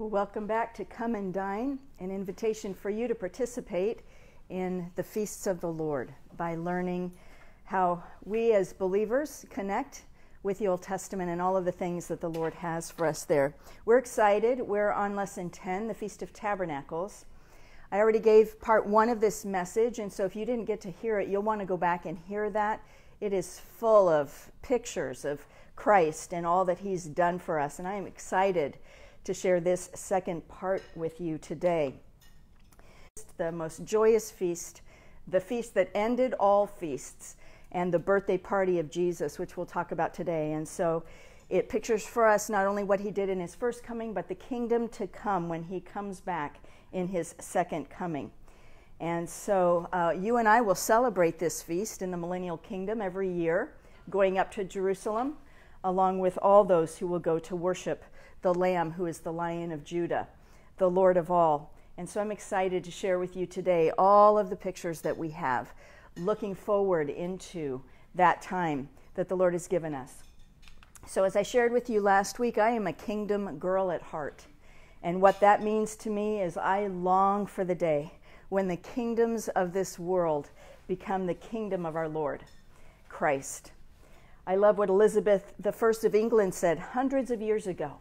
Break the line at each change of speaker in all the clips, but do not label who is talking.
Welcome back to Come and Dine, an invitation for you to participate in the feasts of the Lord by learning how we as believers connect with the Old Testament and all of the things that the Lord has for us there. We're excited. We're on lesson 10, the Feast of Tabernacles. I already gave part one of this message, and so if you didn't get to hear it, you'll want to go back and hear that. It is full of pictures of Christ and all that He's done for us, and I am excited to share this second part with you today. The most joyous feast, the feast that ended all feasts, and the birthday party of Jesus, which we'll talk about today. And so it pictures for us not only what he did in his first coming, but the kingdom to come when he comes back in his second coming. And so uh, you and I will celebrate this feast in the millennial kingdom every year, going up to Jerusalem, along with all those who will go to worship the Lamb who is the Lion of Judah, the Lord of all. And so I'm excited to share with you today all of the pictures that we have, looking forward into that time that the Lord has given us. So, as I shared with you last week, I am a kingdom girl at heart. And what that means to me is I long for the day when the kingdoms of this world become the kingdom of our Lord, Christ. I love what Elizabeth I of England said hundreds of years ago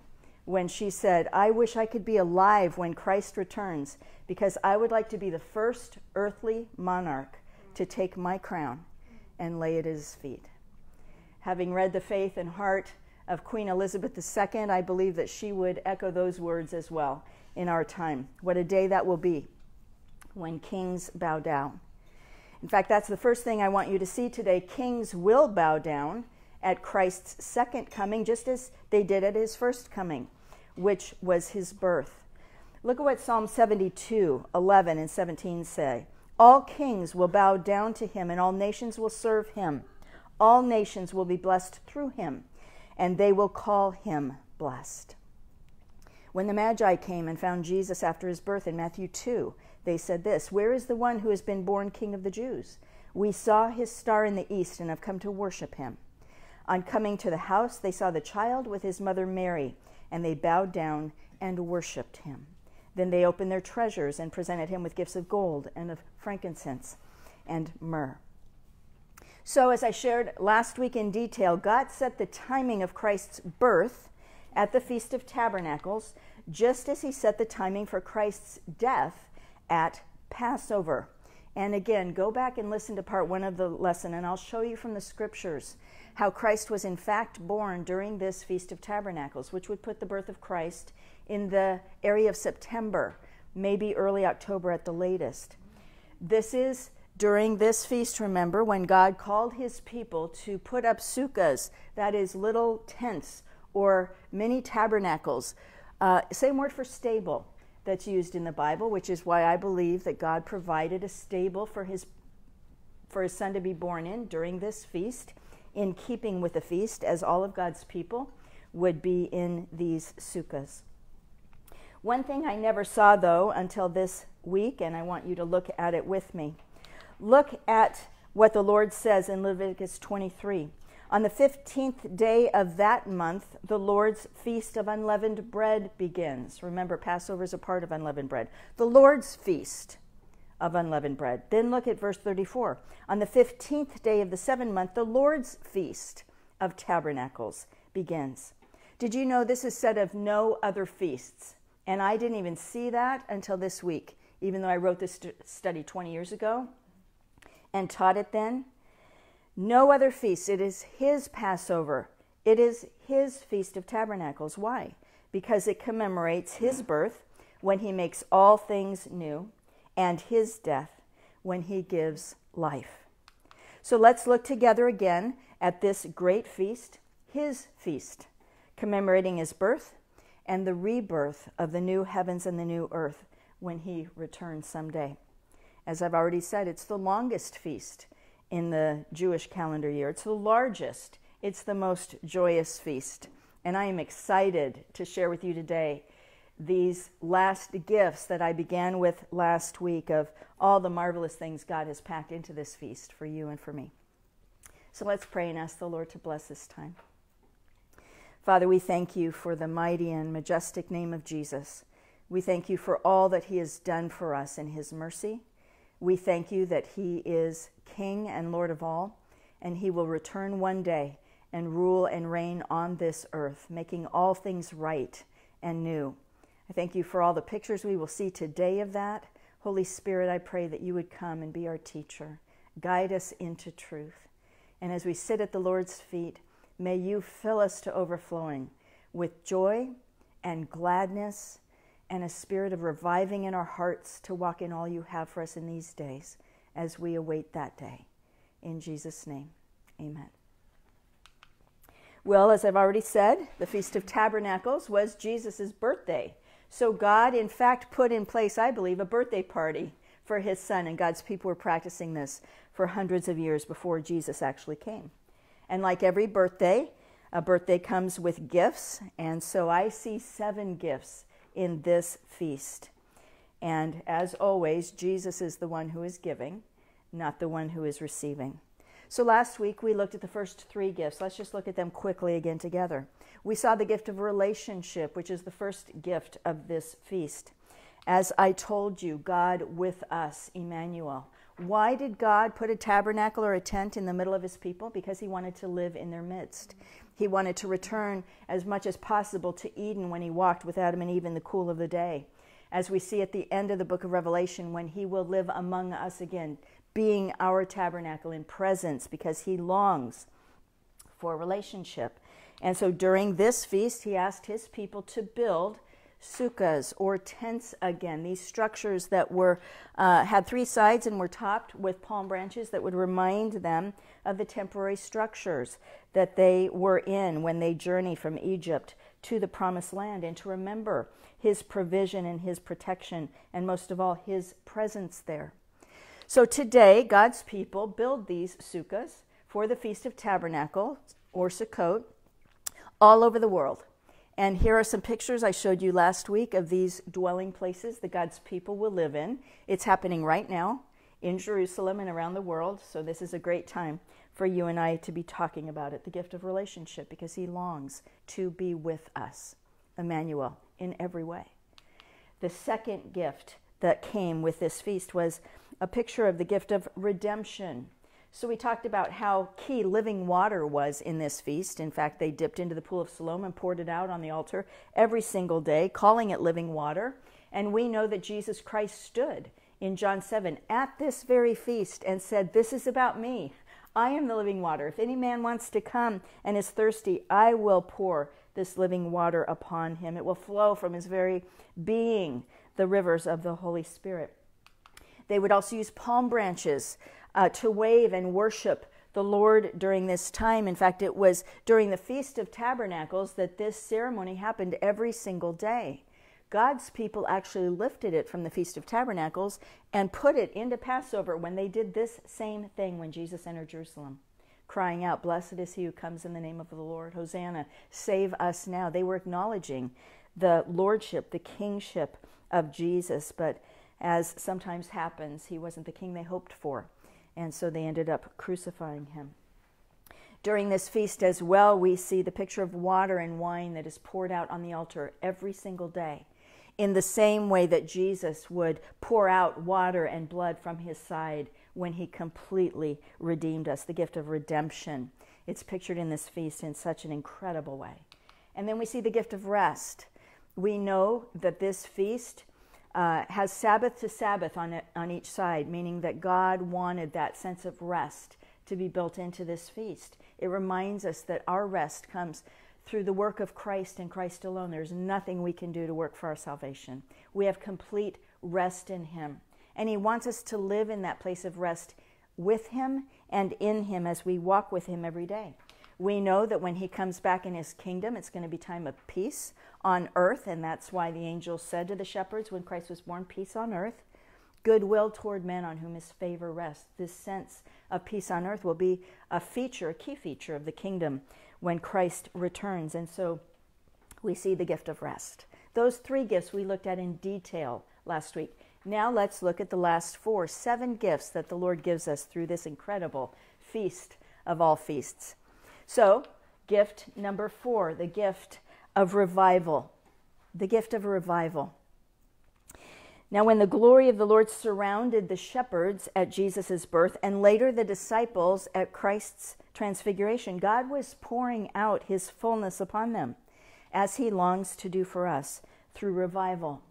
when she said, I wish I could be alive when Christ returns because I would like to be the first earthly monarch to take my crown and lay it at his feet. Having read the faith and heart of Queen Elizabeth II, I believe that she would echo those words as well in our time. What a day that will be when kings bow down. In fact, that's the first thing I want you to see today. Kings will bow down at Christ's second coming, just as they did at his first coming which was his birth. Look at what Psalm 72, 11 and 17 say. All kings will bow down to him, and all nations will serve him. All nations will be blessed through him, and they will call him blessed. When the Magi came and found Jesus after his birth in Matthew 2, they said this Where is the one who has been born King of the Jews? We saw his star in the east and have come to worship him. On coming to the house, they saw the child with his mother Mary and they bowed down and worshiped him. Then they opened their treasures and presented him with gifts of gold and of frankincense and myrrh. So, as I shared last week in detail, God set the timing of Christ's birth at the Feast of Tabernacles, just as he set the timing for Christ's death at Passover. And again, go back and listen to part one of the lesson, and I'll show you from the scriptures how Christ was in fact born during this Feast of Tabernacles, which would put the birth of Christ in the area of September, maybe early October at the latest. This is during this feast, remember, when God called his people to put up sukkahs, that is, little tents or mini tabernacles. Uh, same word for stable that's used in the Bible, which is why I believe that God provided a stable for his, for his son to be born in during this feast in keeping with the feast, as all of God's people would be in these sukkahs. One thing I never saw, though, until this week, and I want you to look at it with me. Look at what the Lord says in Leviticus 23. On the 15th day of that month, the Lord's feast of unleavened bread begins. Remember, Passover is a part of unleavened bread. The Lord's feast of unleavened bread. Then look at verse 34. On the 15th day of the seventh month, the Lord's feast of tabernacles begins. Did you know this is said of no other feasts? And I didn't even see that until this week, even though I wrote this study 20 years ago and taught it then. No other feast. It is his Passover. It is his Feast of Tabernacles. Why? Because it commemorates his birth when he makes all things new and his death when he gives life. So let's look together again at this great feast, his feast, commemorating his birth and the rebirth of the new heavens and the new earth when he returns someday. As I've already said, it's the longest feast in the Jewish calendar year. It's the largest, it's the most joyous feast. And I am excited to share with you today these last gifts that I began with last week of all the marvelous things God has packed into this feast for you and for me. So let's pray and ask the Lord to bless this time. Father, we thank you for the mighty and majestic name of Jesus. We thank you for all that he has done for us in his mercy. We thank you that he is King and Lord of all, and he will return one day and rule and reign on this earth, making all things right and new. I thank you for all the pictures we will see today of that. Holy Spirit, I pray that you would come and be our teacher, guide us into truth. And as we sit at the Lord's feet, may you fill us to overflowing with joy and gladness and a spirit of reviving in our hearts to walk in all you have for us in these days as we await that day. In Jesus' name, amen. Well, as I've already said, the Feast of Tabernacles was Jesus' birthday. So God, in fact, put in place, I believe, a birthday party for his son, and God's people were practicing this for hundreds of years before Jesus actually came. And like every birthday, a birthday comes with gifts, and so I see seven gifts in this feast. And as always, Jesus is the one who is giving, not the one who is receiving. So last week we looked at the first three gifts. Let's just look at them quickly again together. We saw the gift of relationship, which is the first gift of this feast. As I told you, God with us, Emmanuel. Why did God put a tabernacle or a tent in the middle of his people? Because he wanted to live in their midst. He wanted to return as much as possible to Eden when he walked with Adam and Eve in the cool of the day. As we see at the end of the book of Revelation, when he will live among us again, being our tabernacle in presence because he longs for relationship. And so during this feast, he asked his people to build sukkahs or tents again, these structures that were uh, had three sides and were topped with palm branches that would remind them of the temporary structures that they were in when they journeyed from Egypt to the promised land and to remember his provision and his protection and most of all his presence there. So today, God's people build these sukkahs for the Feast of Tabernacles or Sukkot all over the world. And here are some pictures I showed you last week of these dwelling places that God's people will live in. It's happening right now in Jerusalem and around the world. So this is a great time for you and I to be talking about it, the gift of relationship, because he longs to be with us, Emmanuel, in every way. The second gift that came with this feast was a picture of the gift of redemption. So we talked about how key living water was in this feast. In fact, they dipped into the pool of Siloam and poured it out on the altar every single day, calling it living water. And we know that Jesus Christ stood in John 7 at this very feast and said, This is about me. I am the living water. If any man wants to come and is thirsty, I will pour this living water upon him. It will flow from his very being, the rivers of the Holy Spirit. They would also use palm branches uh, to wave and worship the Lord during this time. In fact, it was during the Feast of Tabernacles that this ceremony happened every single day. God's people actually lifted it from the Feast of Tabernacles and put it into Passover when they did this same thing when Jesus entered Jerusalem, crying out, Blessed is he who comes in the name of the Lord. Hosanna, save us now. They were acknowledging the lordship, the kingship of Jesus, but as sometimes happens, he wasn't the king they hoped for, and so they ended up crucifying him. During this feast as well, we see the picture of water and wine that is poured out on the altar every single day. In the same way that Jesus would pour out water and blood from his side when he completely redeemed us, the gift of redemption. It's pictured in this feast in such an incredible way. And then we see the gift of rest. We know that this feast uh, has Sabbath to Sabbath on, it, on each side, meaning that God wanted that sense of rest to be built into this feast. It reminds us that our rest comes through the work of Christ and Christ alone. There's nothing we can do to work for our salvation. We have complete rest in Him. And He wants us to live in that place of rest with Him and in Him as we walk with Him every day. We know that when he comes back in his kingdom, it's going to be time of peace on earth, and that's why the angels said to the shepherds when Christ was born, Peace on earth, goodwill toward men on whom his favor rests. This sense of peace on earth will be a feature, a key feature of the kingdom when Christ returns. And so we see the gift of rest. Those three gifts we looked at in detail last week. Now let's look at the last four, seven gifts that the Lord gives us through this incredible feast of all feasts. So, Gift number four, the gift of revival. The gift of revival. Now, when the glory of the Lord surrounded the shepherds at Jesus' birth and later the disciples at Christ's transfiguration, God was pouring out his fullness upon them, as he longs to do for us through revival.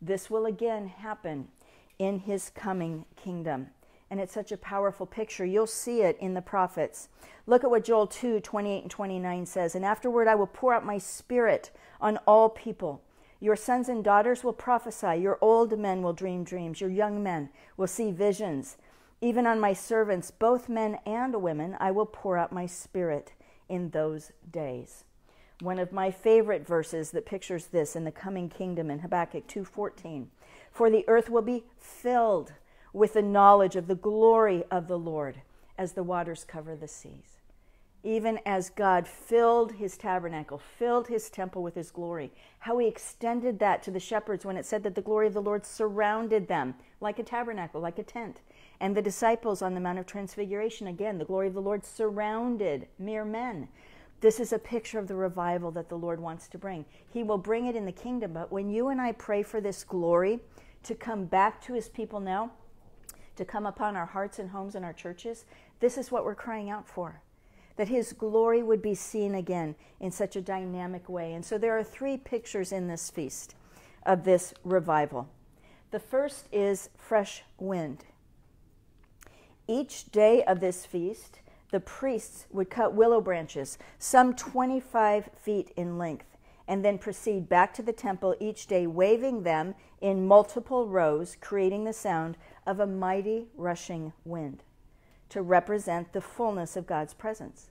This will again happen in his coming kingdom. And it's such a powerful picture. You'll see it in the prophets. Look at what Joel 2 28 and 29 says. And afterward I will pour out my spirit on all people. Your sons and daughters will prophesy. Your old men will dream dreams. Your young men will see visions. Even on my servants, both men and women, I will pour out my spirit in those days. One of my favorite verses that pictures this in the coming kingdom in Habakkuk 2:14. For the earth will be filled with the knowledge of the glory of the Lord as the waters cover the seas even as God filled his tabernacle, filled his temple with his glory, how he extended that to the shepherds when it said that the glory of the Lord surrounded them like a tabernacle, like a tent. And the disciples on the Mount of Transfiguration, again, the glory of the Lord surrounded mere men. This is a picture of the revival that the Lord wants to bring. He will bring it in the kingdom, but when you and I pray for this glory to come back to his people now, to come upon our hearts and homes and our churches, this is what we're crying out for that his glory would be seen again in such a dynamic way. And so there are three pictures in this feast of this revival. The first is fresh wind. Each day of this feast, the priests would cut willow branches, some 25 feet in length, and then proceed back to the temple each day, waving them in multiple rows, creating the sound of a mighty rushing wind to represent the fullness of God's presence.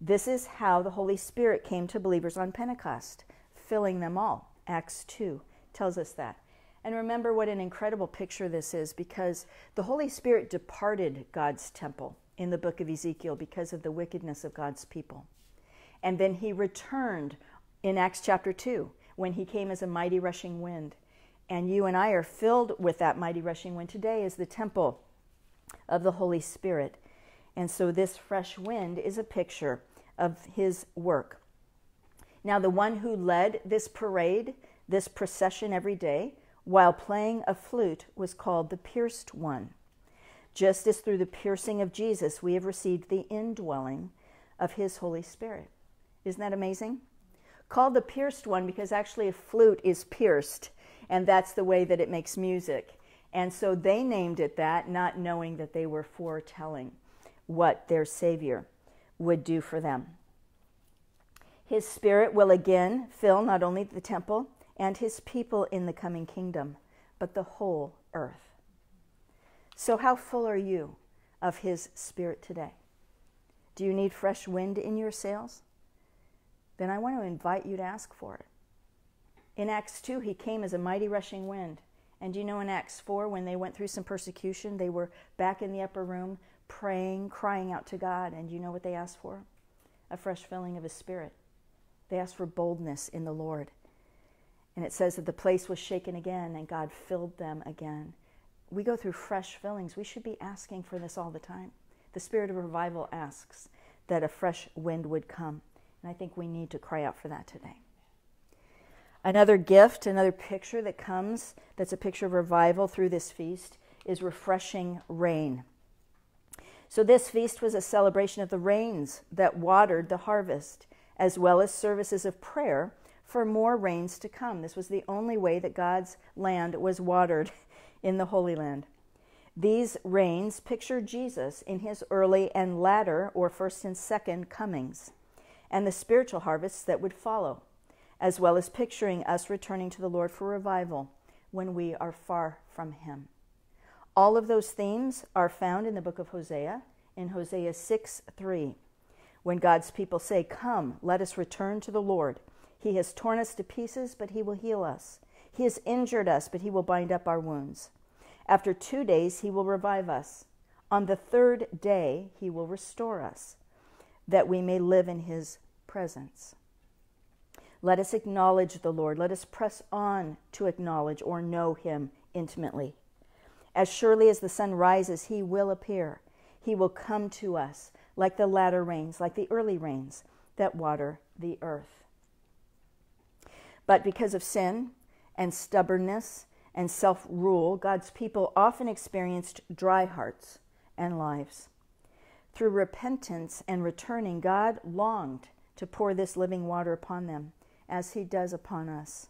This is how the Holy Spirit came to believers on Pentecost, filling them all. Acts 2 tells us that. And remember what an incredible picture this is because the Holy Spirit departed God's temple in the book of Ezekiel because of the wickedness of God's people. And then he returned in Acts chapter 2 when he came as a mighty rushing wind. And you and I are filled with that mighty rushing wind today as the temple of the Holy Spirit. And so this fresh wind is a picture of his work. Now, the one who led this parade, this procession every day, while playing a flute, was called the pierced one. Just as through the piercing of Jesus, we have received the indwelling of his Holy Spirit. Isn't that amazing? Called the pierced one because actually a flute is pierced, and that's the way that it makes music. And so they named it that, not knowing that they were foretelling what their Savior would do for them. His Spirit will again fill not only the temple and his people in the coming kingdom, but the whole earth. So, how full are you of his Spirit today? Do you need fresh wind in your sails? Then I want to invite you to ask for it. In Acts 2, he came as a mighty rushing wind. And you know, in Acts 4, when they went through some persecution, they were back in the upper room praying, crying out to God. And you know what they asked for? A fresh filling of His Spirit. They asked for boldness in the Lord. And it says that the place was shaken again and God filled them again. We go through fresh fillings. We should be asking for this all the time. The Spirit of revival asks that a fresh wind would come. And I think we need to cry out for that today. Another gift, another picture that comes that's a picture of revival through this feast is refreshing rain. So, this feast was a celebration of the rains that watered the harvest, as well as services of prayer for more rains to come. This was the only way that God's land was watered in the Holy Land. These rains picture Jesus in his early and latter, or first and second, comings, and the spiritual harvests that would follow as well as picturing us returning to the Lord for revival when we are far from Him. All of those themes are found in the book of Hosea, in Hosea 6 3. When God's people say, Come, let us return to the Lord. He has torn us to pieces, but He will heal us. He has injured us, but He will bind up our wounds. After two days, He will revive us. On the third day, He will restore us, that we may live in His presence. Let us acknowledge the Lord. Let us press on to acknowledge or know him intimately. As surely as the sun rises, he will appear. He will come to us like the latter rains, like the early rains, that water the earth. But because of sin and stubbornness and self rule, God's people often experienced dry hearts and lives. Through repentance and returning, God longed to pour this living water upon them, as He does upon us.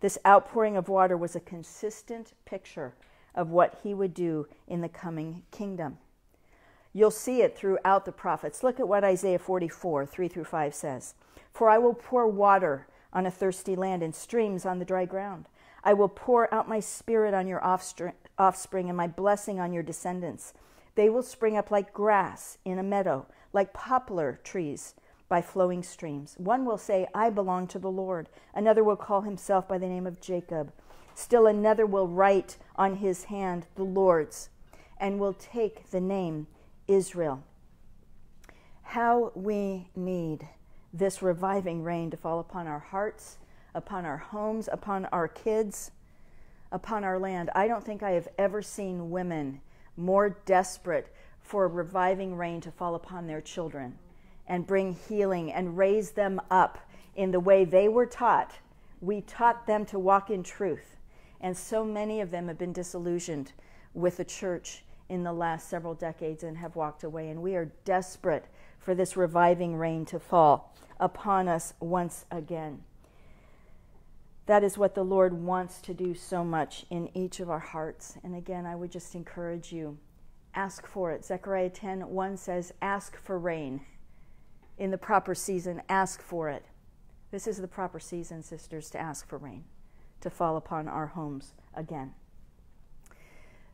This outpouring of water was a consistent picture of what He would do in the coming kingdom. You'll see it throughout the prophets. Look at what Isaiah 44, 3 through 5 says For I will pour water on a thirsty land and streams on the dry ground. I will pour out my spirit on your offspring and my blessing on your descendants. They will spring up like grass in a meadow, like poplar trees by flowing streams. One will say, I belong to the Lord. Another will call himself by the name of Jacob. Still another will write on his hand, the Lord's, and will take the name Israel. How we need this reviving rain to fall upon our hearts, upon our homes, upon our kids, upon our land. I don't think I have ever seen women more desperate for a reviving rain to fall upon their children and bring healing and raise them up in the way they were taught. We taught them to walk in truth. And so many of them have been disillusioned with the church in the last several decades and have walked away. And we are desperate for this reviving rain to fall upon us once again. That is what the Lord wants to do so much in each of our hearts. And again, I would just encourage you ask for it. Zechariah 10 1 says, Ask for rain in the proper season, ask for it. This is the proper season, sisters, to ask for rain to fall upon our homes again.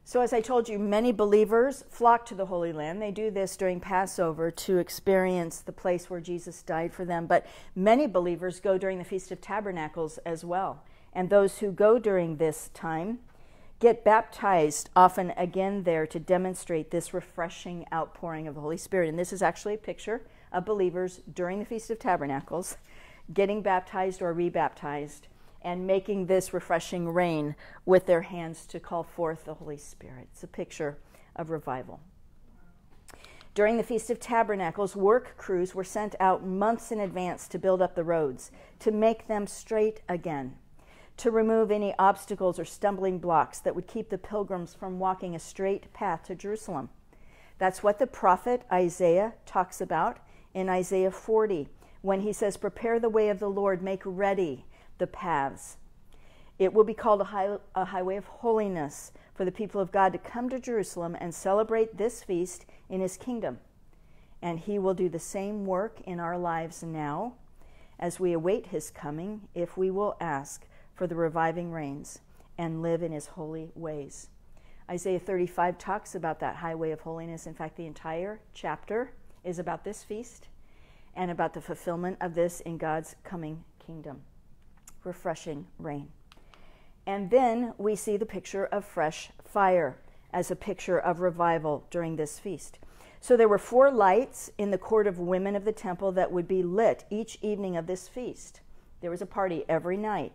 So, as I told you, many believers flock to the Holy Land. They do this during Passover to experience the place where Jesus died for them. But many believers go during the Feast of Tabernacles as well. And those who go during this time get baptized often again there to demonstrate this refreshing outpouring of the Holy Spirit. And this is actually a picture of believers during the Feast of Tabernacles getting baptized or rebaptized and making this refreshing rain with their hands to call forth the Holy Spirit. It's a picture of revival. During the Feast of Tabernacles, work crews were sent out months in advance to build up the roads, to make them straight again, to remove any obstacles or stumbling blocks that would keep the pilgrims from walking a straight path to Jerusalem. That's what the prophet Isaiah talks about in Isaiah 40 when he says, Prepare the way of the Lord, make ready the paths. It will be called a, high, a highway of holiness for the people of God to come to Jerusalem and celebrate this feast in his kingdom. And he will do the same work in our lives now as we await his coming if we will ask for the reviving rains and live in his holy ways. Isaiah 35 talks about that highway of holiness. In fact, the entire chapter is about this feast and about the fulfillment of this in God's coming kingdom refreshing rain. And then we see the picture of fresh fire as a picture of revival during this feast. So there were four lights in the court of women of the temple that would be lit each evening of this feast. There was a party every night.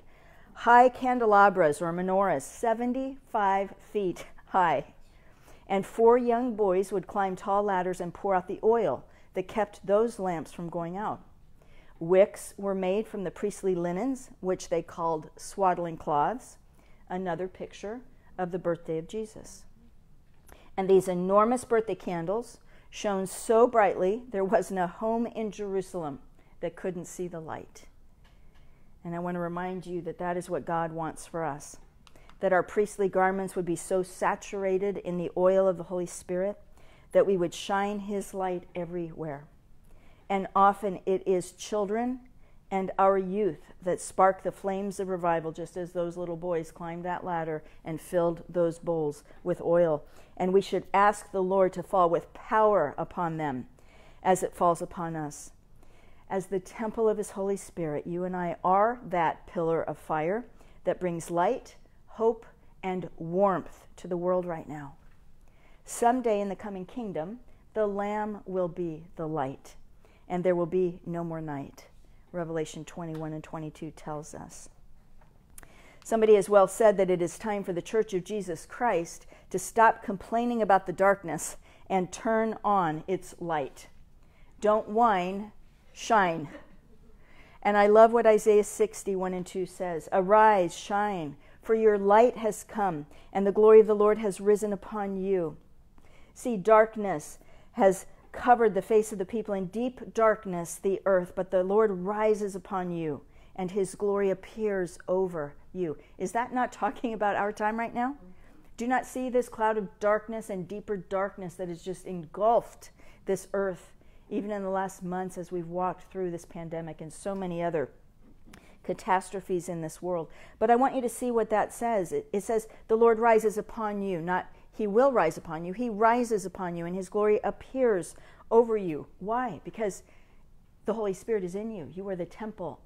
High candelabras or menorahs, 75 feet high. And four young boys would climb tall ladders and pour out the oil that kept those lamps from going out. Wicks were made from the priestly linens, which they called swaddling cloths, another picture of the birthday of Jesus. And these enormous birthday candles shone so brightly there wasn't a home in Jerusalem that couldn't see the light. And I want to remind you that that is what God wants for us. That our priestly garments would be so saturated in the oil of the Holy Spirit that we would shine His light everywhere and often it is children and our youth that spark the flames of revival, just as those little boys climbed that ladder and filled those bowls with oil. And we should ask the Lord to fall with power upon them as it falls upon us. As the temple of His Holy Spirit, you and I are that pillar of fire that brings light, hope, and warmth to the world right now. Someday in the coming kingdom, the Lamb will be the light and there will be no more night. Revelation 21 and 22 tells us. Somebody has well said that it is time for the Church of Jesus Christ to stop complaining about the darkness and turn on its light. Don't whine, shine. And I love what Isaiah 61 and 2 says Arise, shine, for your light has come, and the glory of the Lord has risen upon you. See, darkness has covered the face of the people, in deep darkness the earth, but the Lord rises upon you, and his glory appears over you. Is that not talking about our time right now? Do not see this cloud of darkness and deeper darkness that has just engulfed this earth, even in the last months as we've walked through this pandemic and so many other catastrophes in this world. But I want you to see what that says. It, it says, The Lord rises upon you, not he will rise upon you. He rises upon you, and His glory appears over you. Why? Because the Holy Spirit is in you. You are the temple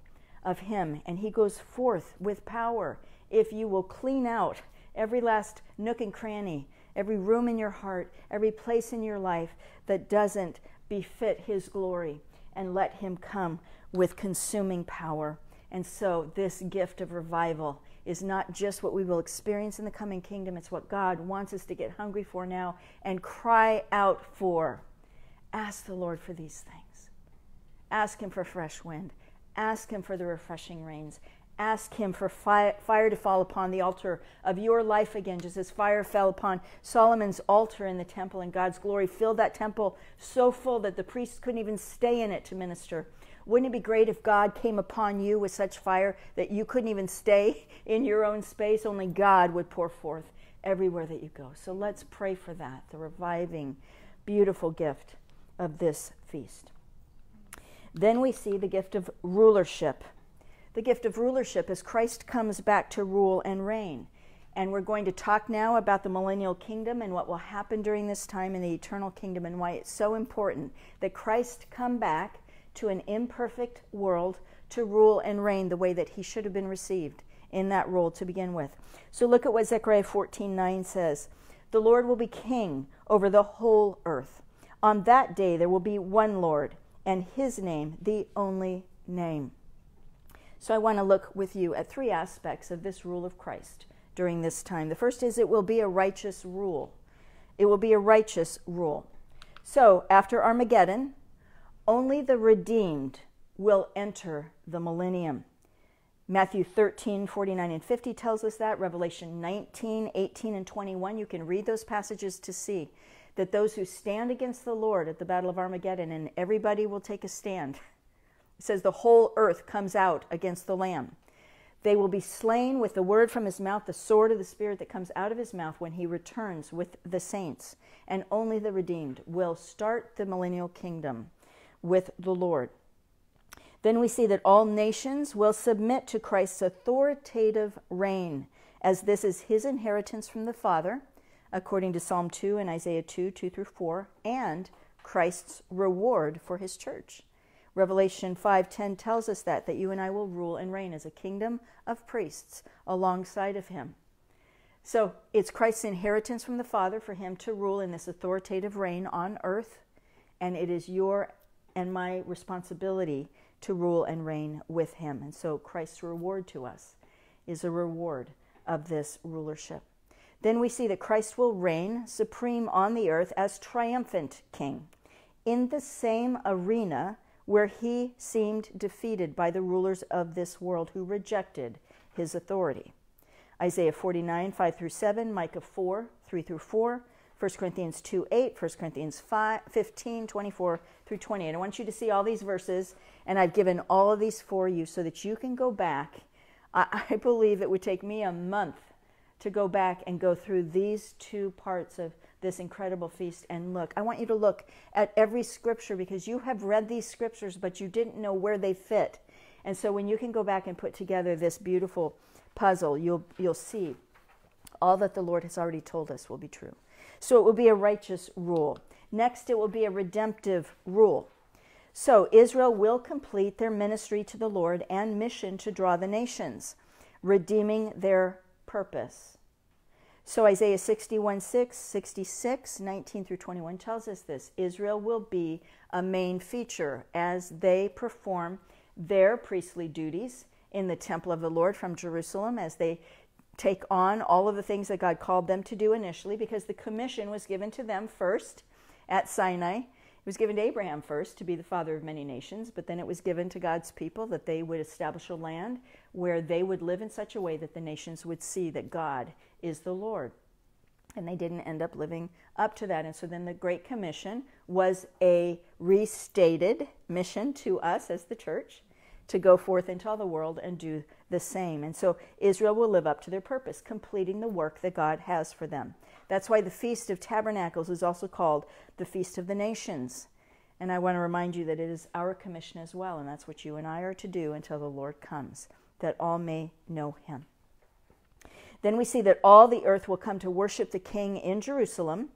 of Him, and He goes forth with power if you will clean out every last nook and cranny, every room in your heart, every place in your life that doesn't befit His glory, and let Him come with consuming power. And so, this gift of revival is not just what we will experience in the coming kingdom, it's what God wants us to get hungry for now and cry out for. Ask the Lord for these things. Ask Him for fresh wind. Ask Him for the refreshing rains. Ask Him for fire, fire to fall upon the altar of your life again, just as fire fell upon Solomon's altar in the temple, and God's glory filled that temple so full that the priests couldn't even stay in it to minister. Wouldn't it be great if God came upon you with such fire that you couldn't even stay in your own space? Only God would pour forth everywhere that you go. So let's pray for that, the reviving, beautiful gift of this feast. Then we see the gift of rulership. The gift of rulership as Christ comes back to rule and reign. And we're going to talk now about the millennial kingdom and what will happen during this time in the eternal kingdom and why it's so important that Christ come back to an imperfect world to rule and reign the way that he should have been received in that role to begin with. So look at what Zechariah 14:9 says. The Lord will be king over the whole earth. On that day there will be one Lord, and his name the only name. So I want to look with you at three aspects of this rule of Christ during this time. The first is it will be a righteous rule. It will be a righteous rule. So after Armageddon, only the redeemed will enter the millennium. Matthew 13, 49 and 50 tells us that. Revelation 19, 18 and 21, you can read those passages to see that those who stand against the Lord at the Battle of Armageddon, and everybody will take a stand. It says the whole earth comes out against the Lamb. They will be slain with the word from his mouth, the sword of the Spirit that comes out of his mouth when he returns with the saints. And only the redeemed will start the millennial kingdom with the Lord. Then we see that all nations will submit to Christ's authoritative reign, as this is his inheritance from the Father, according to Psalm 2 and Isaiah 2 2 through 4, and Christ's reward for his church. Revelation 5:10 tells us that that you and I will rule and reign as a kingdom of priests alongside of him. So, it's Christ's inheritance from the Father for him to rule in this authoritative reign on earth, and it is your and my responsibility to rule and reign with him. And so Christ's reward to us is a reward of this rulership. Then we see that Christ will reign supreme on the earth as triumphant king in the same arena where he seemed defeated by the rulers of this world who rejected his authority. Isaiah 49, 5 through 7, Micah 4, 3 through 4, 1 Corinthians 2 8, 1 Corinthians 5, 15, 24 through 28. I want you to see all these verses, and I've given all of these for you so that you can go back. I, I believe it would take me a month to go back and go through these two parts of this incredible feast and look. I want you to look at every scripture because you have read these scriptures, but you didn't know where they fit. And so when you can go back and put together this beautiful puzzle, you'll, you'll see all that the Lord has already told us will be true. So it will be a righteous rule. Next, it will be a redemptive rule. So Israel will complete their ministry to the Lord and mission to draw the nations, redeeming their purpose. So Isaiah 61 6, 66, 19 through 21 tells us this Israel will be a main feature as they perform their priestly duties in the temple of the Lord from Jerusalem, as they take on all of the things that God called them to do initially because the commission was given to them first at Sinai It was given to Abraham first to be the father of many nations, but then it was given to God's people that they would establish a land where they would live in such a way that the nations would see that God is the Lord. And they didn't end up living up to that. And so then the Great Commission was a restated mission to us as the church to go forth into all the world and do the same. And so Israel will live up to their purpose, completing the work that God has for them. That's why the Feast of Tabernacles is also called the Feast of the Nations. And I want to remind you that it is our commission as well, and that's what you and I are to do until the Lord comes, that all may know him. Then we see that all the earth will come to worship the King in Jerusalem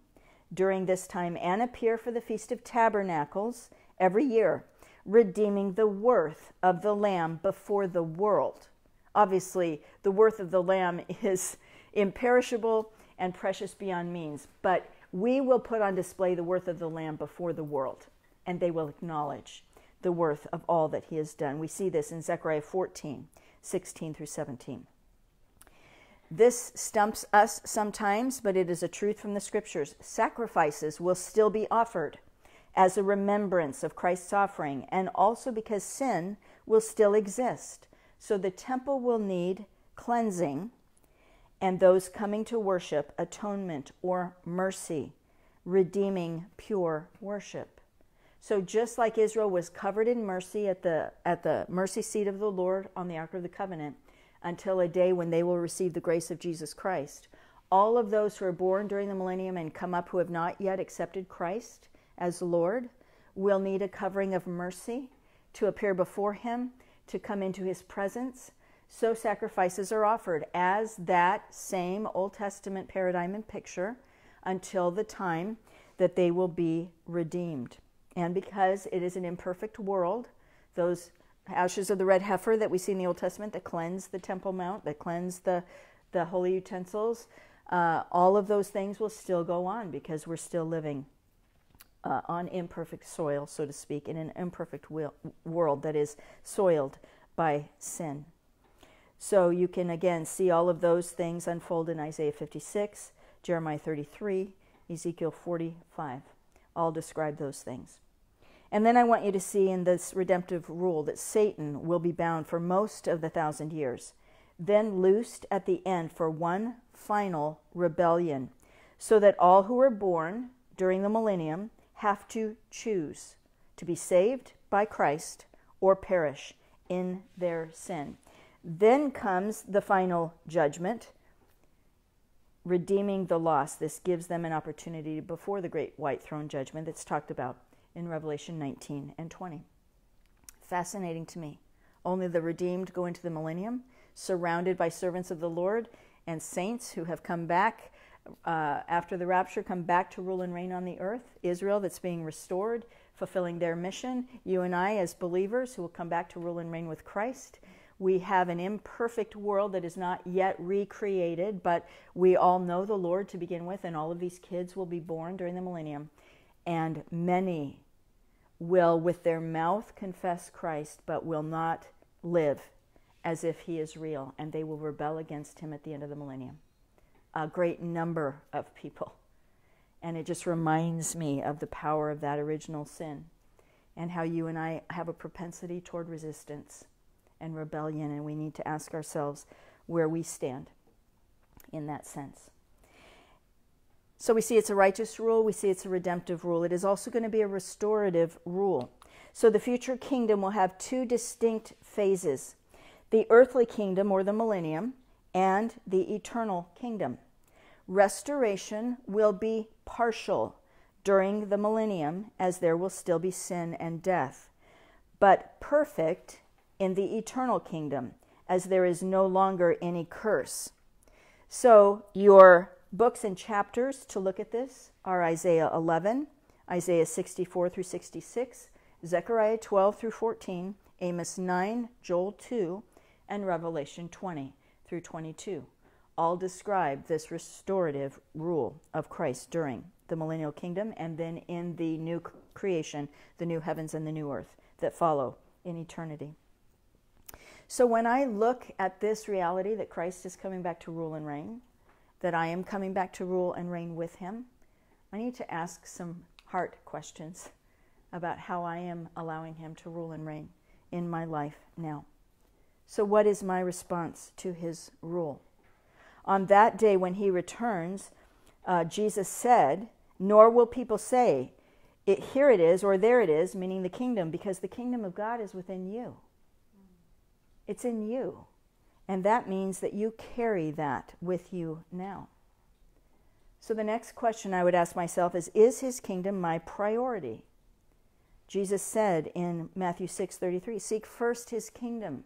during this time and appear for the Feast of Tabernacles every year, redeeming the worth of the Lamb before the world. Obviously, the worth of the Lamb is imperishable and precious beyond means. But we will put on display the worth of the Lamb before the world, and they will acknowledge the worth of all that he has done. We see this in Zechariah 14, 16 through 17. This stumps us sometimes, but it is a truth from the scriptures. Sacrifices will still be offered as a remembrance of Christ's offering, and also because sin will still exist. So the temple will need cleansing and those coming to worship atonement or mercy, redeeming pure worship. So just like Israel was covered in mercy at the at the mercy seat of the Lord on the ark of the covenant until a day when they will receive the grace of Jesus Christ, all of those who are born during the millennium and come up who have not yet accepted Christ as Lord will need a covering of mercy to appear before him, to come into his presence, so sacrifices are offered as that same Old Testament paradigm and picture until the time that they will be redeemed. And because it is an imperfect world, those ashes of the red heifer that we see in the Old Testament that cleanse the Temple Mount, that cleanse the, the holy utensils, uh, all of those things will still go on because we're still living uh, on imperfect soil, so to speak, in an imperfect will, world that is soiled by sin. So you can again see all of those things unfold in Isaiah 56, Jeremiah 33, Ezekiel 45. All describe those things. And then I want you to see in this redemptive rule that Satan will be bound for most of the thousand years, then loosed at the end for one final rebellion, so that all who are born during the millennium have to choose to be saved by Christ or perish in their sin. Then comes the final judgment, redeeming the lost. This gives them an opportunity before the great white throne judgment that's talked about in Revelation 19 and 20. Fascinating to me. Only the redeemed go into the millennium, surrounded by servants of the Lord and saints who have come back uh, after the rapture, come back to rule and reign on the earth. Israel that's being restored, fulfilling their mission. You and I, as believers, who will come back to rule and reign with Christ. We have an imperfect world that is not yet recreated, but we all know the Lord to begin with, and all of these kids will be born during the millennium. And many will, with their mouth, confess Christ, but will not live as if he is real, and they will rebel against him at the end of the millennium. A great number of people. And it just reminds me of the power of that original sin and how you and I have a propensity toward resistance and rebellion, and we need to ask ourselves where we stand in that sense. So we see it's a righteous rule, we see it's a redemptive rule. It is also going to be a restorative rule. So the future kingdom will have two distinct phases the earthly kingdom or the millennium, and the eternal kingdom. Restoration will be partial during the millennium, as there will still be sin and death, but perfect in the eternal kingdom, as there is no longer any curse. So, your books and chapters to look at this are Isaiah 11, Isaiah 64 through 66, Zechariah 12 through 14, Amos 9, Joel 2, and Revelation 20 through 22. All describe this restorative rule of Christ during the millennial kingdom and then in the new creation, the new heavens and the new earth that follow in eternity. So when I look at this reality that Christ is coming back to rule and reign, that I am coming back to rule and reign with him, I need to ask some heart questions. about how I am allowing Him to rule and reign in my life now. So, what is my response to His rule? On that day when He returns, uh, Jesus said, Nor will people say, it, Here it is, or there it is, meaning the kingdom, because the kingdom of God is within you. It's in you. And that means that you carry that with you now. So the next question I would ask myself is Is his kingdom my priority? Jesus said in Matthew 6:33, "Seek first his kingdom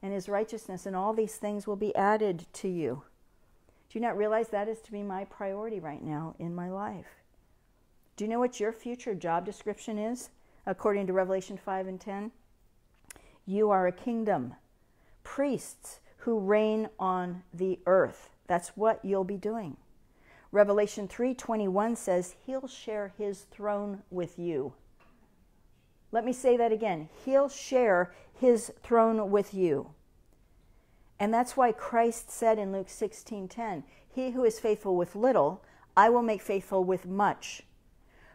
and his righteousness, and all these things will be added to you." Do you not realize that is to be my priority right now in my life? Do you know what your future job description is according to Revelation 5 and 10? You are a kingdom, priests who reign on the earth. That's what you'll be doing. Revelation 3:21 says he'll share his throne with you. Let me say that again. He'll share his throne with you. And that's why Christ said in Luke 16:10, "He who is faithful with little, I will make faithful with much."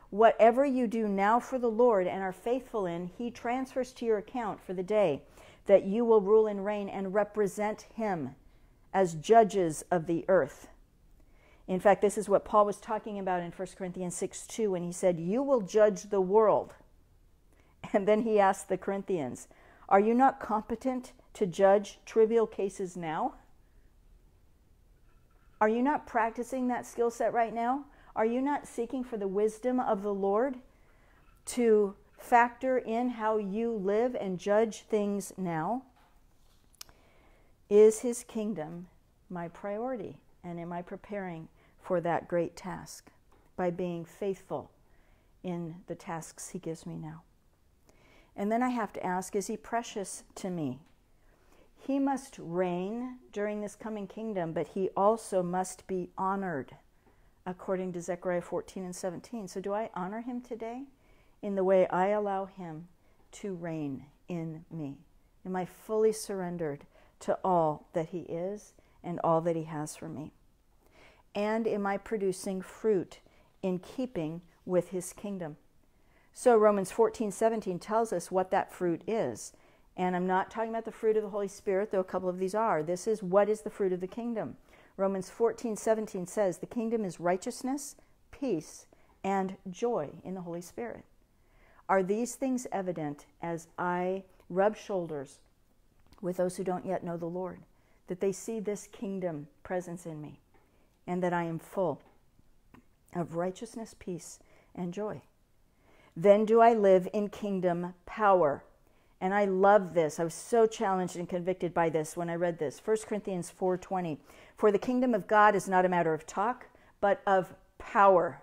Whatever you do now for the Lord and are faithful in, he transfers to your account for the day that you will rule and reign and represent him as judges of the earth. In fact, this is what Paul was talking about in 1 Corinthians 6 2 when he said, You will judge the world. And then he asked the Corinthians, Are you not competent to judge trivial cases now? Are you not practicing that skill set right now? Are you not seeking for the wisdom of the Lord to factor in how you live and judge things now? Is his kingdom my priority? And am I preparing for that great task by being faithful in the tasks He gives me now. And then I have to ask is He precious to me? He must reign during this coming kingdom, but He also must be honored, according to Zechariah 14 and 17. So, do I honor Him today in the way I allow Him to reign in me? Am I fully surrendered to all that He is and all that He has for me? and am I producing fruit in keeping with his kingdom? So Romans 14, 17 tells us what that fruit is. And I'm not talking about the fruit of the Holy Spirit, though a couple of these are. This is what is the fruit of the kingdom. Romans 14, 17 says, The kingdom is righteousness, peace, and joy in the Holy Spirit. Are these things evident as I rub shoulders with those who don't yet know the Lord? That they see this kingdom presence in me? and that I am full of righteousness, peace, and joy. Then do I live in kingdom power. And I love this. I was so challenged and convicted by this when I read this. 1 Corinthians 4:20. For the kingdom of God is not a matter of talk, but of power.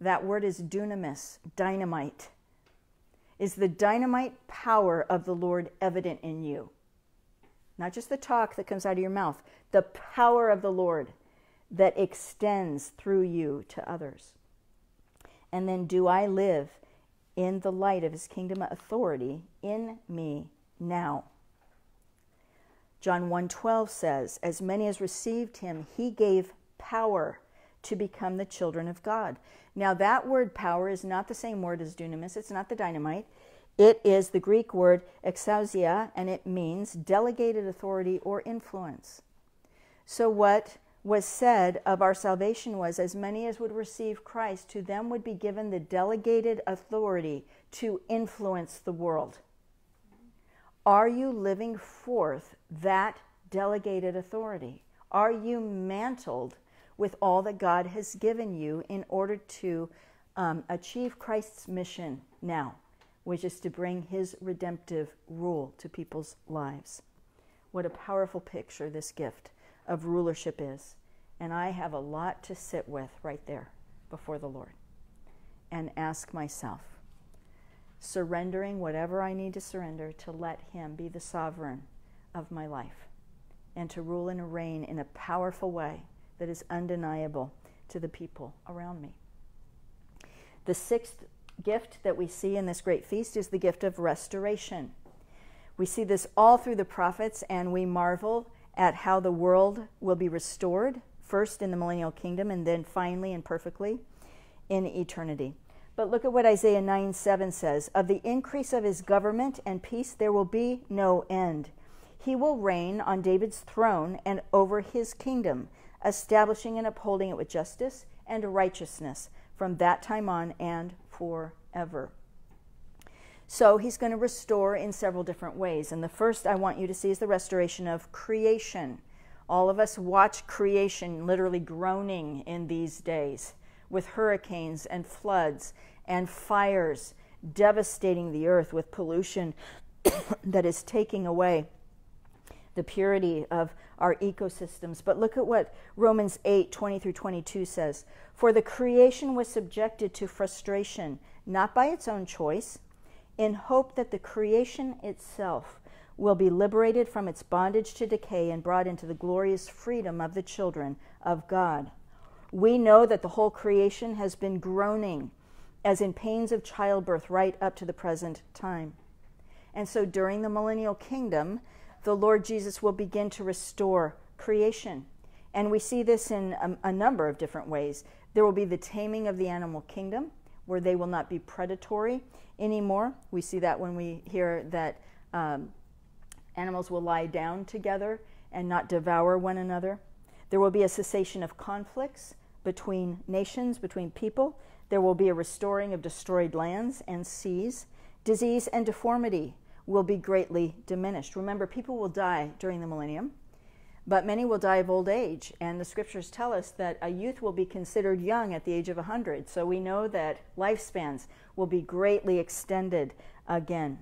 That word is dunamis, dynamite. Is the dynamite power of the Lord evident in you? Not just the talk that comes out of your mouth, the power of the Lord that extends through you to others? And then, do I live in the light of his kingdom authority in me now? John 1:12 says, "As many as received him, he gave power to become the children of God." Now that word power is not the same word as dunamis, it's not the dynamite. It is the Greek word exousia and it means delegated authority or influence. So what was said of our salvation was as many as would receive Christ, to them would be given the delegated authority to influence the world. Are you living forth that delegated authority? Are you mantled with all that God has given you in order to um, achieve Christ's mission now, which is to bring his redemptive rule to people's lives? What a powerful picture this gift of rulership is. And I have a lot to sit with right there before the Lord and ask myself, surrendering whatever I need to surrender to let Him be the sovereign of my life and to rule and reign in a powerful way that is undeniable to the people around me. The sixth gift that we see in this great feast is the gift of restoration. We see this all through the prophets, and we marvel at how the world will be restored, first in the millennial kingdom and then finally and perfectly in eternity. But look at what Isaiah 9 7 says Of the increase of his government and peace there will be no end. He will reign on David's throne and over his kingdom, establishing and upholding it with justice and righteousness from that time on and forever. So he's going to restore in several different ways. And the first I want you to see is the restoration of creation. All of us watch creation literally groaning in these days with hurricanes and floods and fires devastating the earth with pollution that is taking away the purity of our ecosystems. But look at what Romans 8 20 through 22 says. For the creation was subjected to frustration, not by its own choice, in hope that the creation itself will be liberated from its bondage to decay and brought into the glorious freedom of the children of God. We know that the whole creation has been groaning as in pains of childbirth right up to the present time. And so during the millennial kingdom, the Lord Jesus will begin to restore creation. And we see this in a, a, number of different ways. There will be the taming of the animal kingdom, where they will not be predatory anymore. We see that when we hear that um, animals will lie down together and not devour one another. There will be a cessation of conflicts between nations, between people. There will be a restoring of destroyed lands and seas. Disease and deformity will be greatly diminished. Remember, people will die during the millennium, but many will die of old age. And the scriptures tell us that a youth will be considered young at the age of 100. So we know that lifespans will be greatly extended again.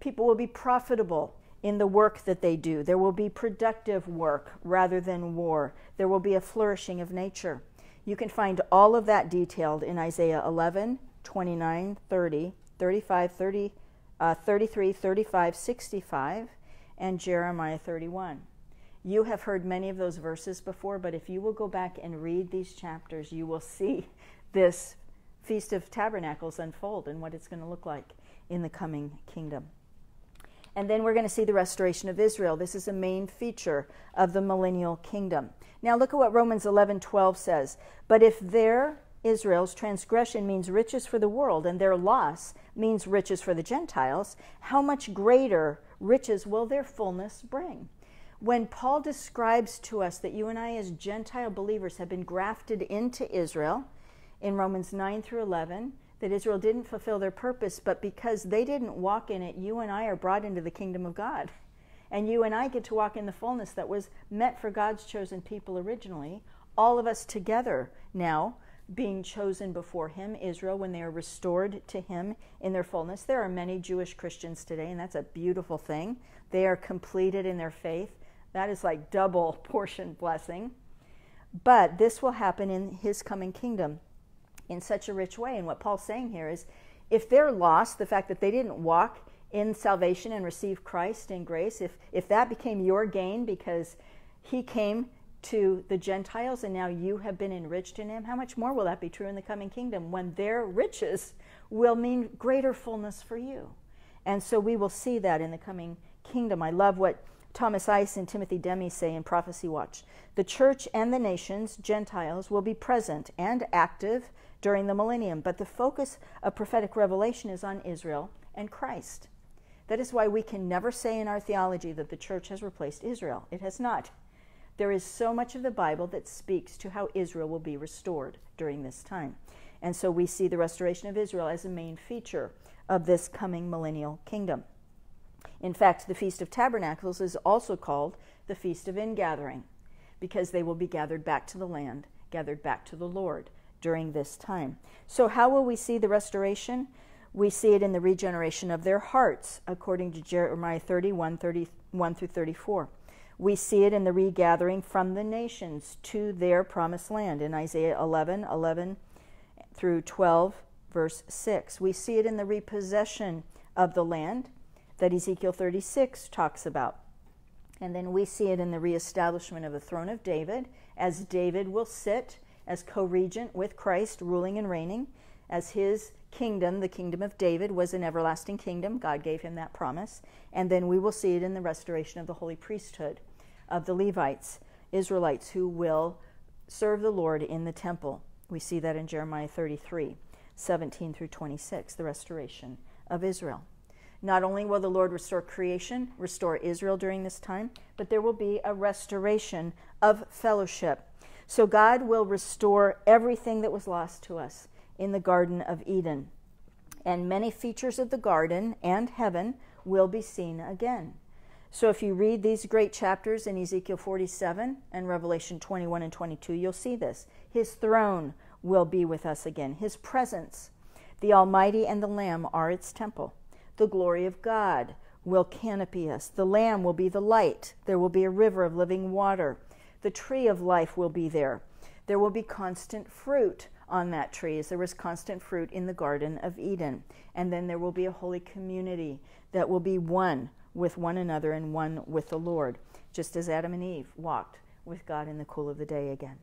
People will be profitable in the work that they do. There will be productive work rather than war. There will be a flourishing of nature. You can find all of that detailed in Isaiah 11, 29, 30, 35, 30, uh, 33, 35, 65, and Jeremiah 31. You have heard many of those verses before, but if you will go back and read these chapters, you will see this Feast of Tabernacles unfold and what it's going to look like in the coming kingdom. And then we're going to see the restoration of Israel. This is a main feature of the millennial kingdom. Now look at what Romans 11:12 says. But if their Israel's transgression means riches for the world and their loss means riches for the Gentiles, how much greater riches will their fullness bring? When Paul describes to us that you and I as Gentile believers have been grafted into Israel in Romans 9 through 11, that Israel didn't fulfill their purpose, but because they didn't walk in it, you and I are brought into the kingdom of God. And you and I get to walk in the fullness that was meant for God's chosen people originally. All of us together now being chosen before Him, Israel, when they are restored to Him in their fullness. There are many Jewish Christians today, and that's a beautiful thing. They are completed in their faith. That is like double portion blessing. But this will happen in His coming kingdom in such a rich way. And what Paul's saying here is if they're lost, the fact that they didn't walk in salvation and receive Christ in grace, if, if that became your gain because he came to the Gentiles and now you have been enriched in him, how much more will that be true in the coming kingdom when their riches will mean greater fullness for you? And so we will see that in the coming kingdom. I love what Thomas Ice and Timothy Demy say in Prophecy Watch. The church and the nations, Gentiles, will be present and active during the millennium, but the focus of prophetic revelation is on Israel and Christ. That is why we can never say in our theology that the church has replaced Israel. It has not. There is so much of the Bible that speaks to how Israel will be restored during this time. And so we see the restoration of Israel as a main feature of this coming millennial kingdom. In fact, the Feast of Tabernacles is also called the Feast of Ingathering because they will be gathered back to the land, gathered back to the Lord during this time. So, how will we see the restoration? We see it in the regeneration of their hearts, according to Jeremiah 31 31 through 34. We see it in the regathering from the nations to their promised land in Isaiah 11 11 through 12, verse 6. We see it in the repossession of the land that Ezekiel 36 talks about. And then we see it in the reestablishment of the throne of David, as David will sit as co regent with Christ, ruling and reigning, as his kingdom, the kingdom of David, was an everlasting kingdom. God gave him that promise. And then we will see it in the restoration of the holy priesthood of the Levites, Israelites who will serve the Lord in the temple. We see that in Jeremiah 33. 17 through 26, the restoration of Israel. Not only will the Lord restore creation, restore Israel during this time, but there will be a restoration of fellowship. So God will restore everything that was lost to us in the Garden of Eden. And many features of the garden and heaven will be seen again. So if you read these great chapters in Ezekiel 47 and Revelation 21 and 22, you'll see this. His throne will be with us again, His presence. The Almighty and the Lamb are its temple. The glory of God will canopy us. The Lamb will be the light. There will be a river of living water. The tree of life will be there. There will be constant fruit on that tree as there was constant fruit in the Garden of Eden. And then there will be a holy community that will be one with one another and one with the Lord, just as Adam and Eve walked with God in the cool of the day again.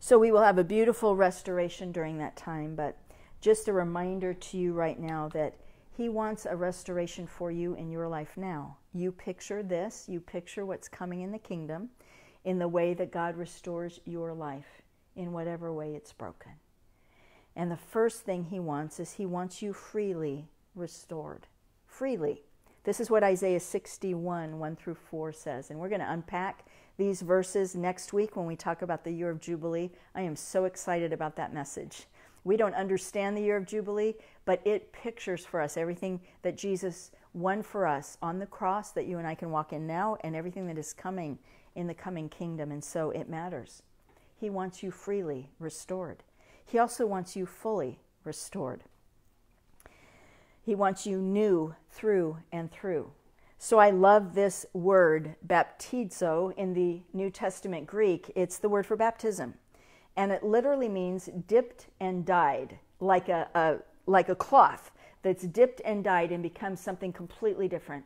So we will have a beautiful restoration during that time, but just a reminder to you right now that He wants a restoration for you in your life now. You picture this, you picture what's coming in the kingdom in the way that God restores your life, in whatever way it's broken. And the first thing He wants is He wants you freely restored. Freely. This is what Isaiah 61, 1 through 4 says. And we're going to unpack these verses next week when we talk about the year of Jubilee. I am so excited about that message. We don't understand the year of Jubilee, but it pictures for us everything that Jesus won for us on the cross that you and I can walk in now and everything that is coming in the coming kingdom. And so it matters. He wants you freely restored, He also wants you fully restored. He wants you new through and through. So I love this word, baptizo, in the New Testament Greek. It's the word for baptism. And it literally means dipped and dyed, like a, a like a cloth that's dipped and dyed and becomes something completely different.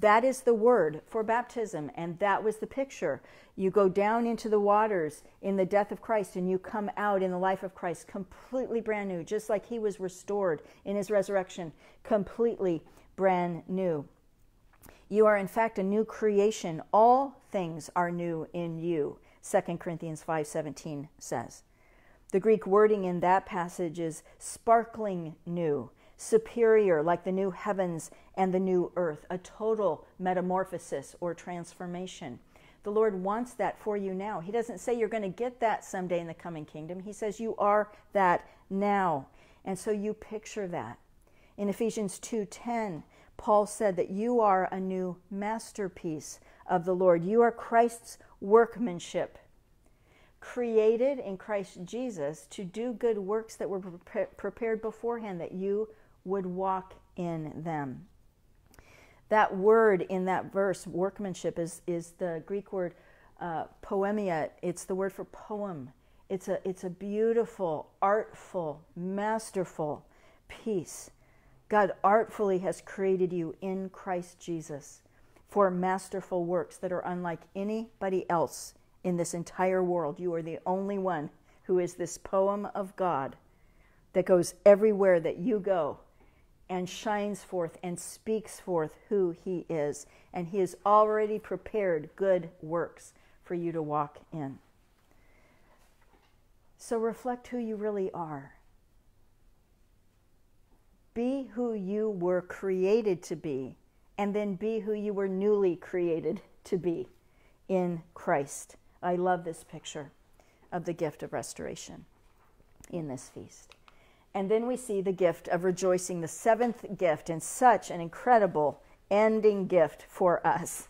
That is the word for baptism, and that was the picture. You go down into the waters in the death of Christ, and you come out in the life of Christ completely brand new, just like he was restored in his resurrection, completely brand new. You are, in fact, a new creation. All things are new in you, 2 Corinthians 5.17 says. The Greek wording in that passage is sparkling new superior, like the new heavens and the new earth, a total metamorphosis or transformation. The Lord wants that for you now. He doesn't say you're going to get that someday in the coming kingdom. He says you are that now. And so you picture that. In Ephesians 2:10, Paul said that you are a new masterpiece of the Lord. You are Christ's workmanship, created in Christ Jesus to do good works that were pre- prepared beforehand that you would walk in them. That word in that verse, workmanship, is, is the Greek word uh, poiema. It's the word for poem. It's a, it's a beautiful, artful, masterful piece. God artfully has created you in Christ Jesus for masterful works that are unlike anybody else in this entire world. You are the only one who is this poem of God that goes everywhere that you go and shines forth and speaks forth who he is. And he has already prepared good works for you to walk in. So reflect who you really are. Be who you were created to be, and then be who you were newly created to be in Christ. I love this picture of the gift of restoration in this feast. And then we see the gift of rejoicing, the seventh gift, and such an incredible ending gift for us.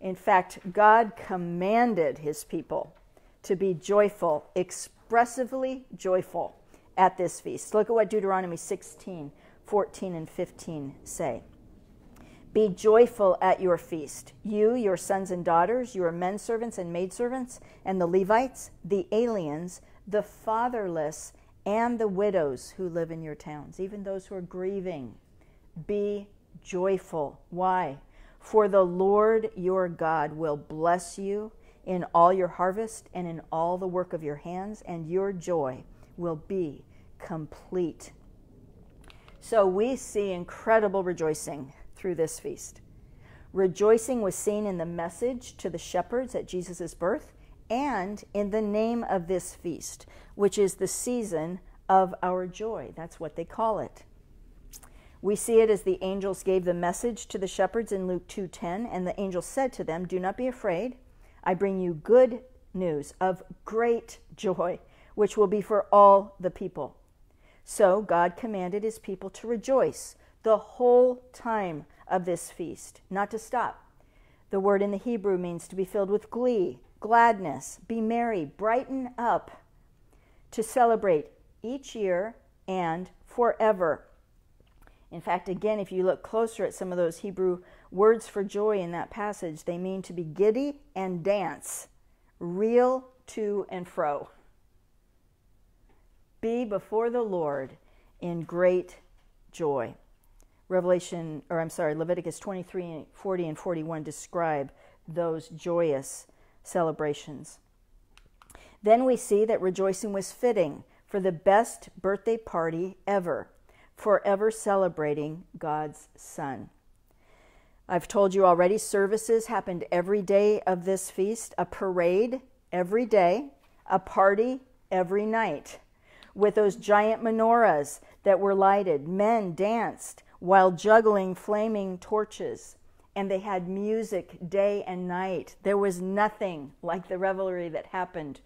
In fact, God commanded his people to be joyful, expressively joyful at this feast. Look at what Deuteronomy 16, 14, and 15 say. Be joyful at your feast, you, your sons and daughters, your men servants and maidservants, and the Levites, the aliens, the fatherless, and the widows who live in your towns, even those who are grieving. Be joyful. Why? For the Lord your God will bless you in all your harvest and in all the work of your hands, and your joy will be complete. So we see incredible rejoicing through this feast. Rejoicing was seen in the message to the shepherds at Jesus' birth and in the name of this feast, which is the season of our joy. That's what they call it. We see it as the angels gave the message to the shepherds in Luke 2:10 and the angel said to them, "Do not be afraid. I bring you good news of great joy, which will be for all the people." So God commanded his people to rejoice the whole time of this feast, not to stop. The word in the Hebrew means to be filled with glee, gladness, be merry, brighten up, to celebrate each year and forever. In fact, again, if you look closer at some of those Hebrew words for joy in that passage, they mean to be giddy and dance, reel to and fro. Be before the Lord in great joy. Revelation, or I'm sorry, Leviticus 23, 40, and 41 describe those joyous celebrations. Then we see that rejoicing was fitting for the best birthday party ever, forever celebrating God's Son. I've told you already, services happened every day of this feast, a parade every day, a party every night, with those giant menorahs that were lighted. Men danced while juggling flaming torches, and they had music day and night. There was nothing like the revelry that happened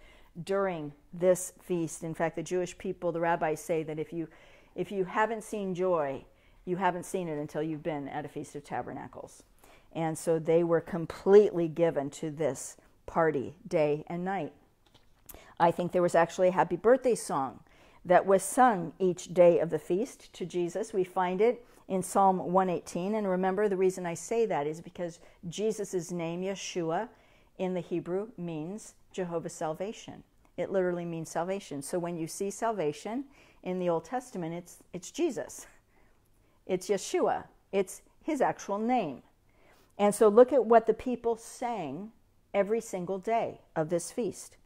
during this feast. In fact, the Jewish people, the rabbis say that if you if you haven't seen joy, you haven't seen it until you've been at a feast of tabernacles. And so they were completely given to this party day and night. I think there was actually a happy birthday song that was sung each day of the feast to Jesus. We find it in Psalm 118. And remember, the reason I say that is because Jesus' name, Yeshua, in the Hebrew means Jehovah's salvation. It literally means salvation. So when you see salvation in the Old Testament, it's, it's Jesus, it's Yeshua, it's his actual name. And so look at what the people sang every single day of this feast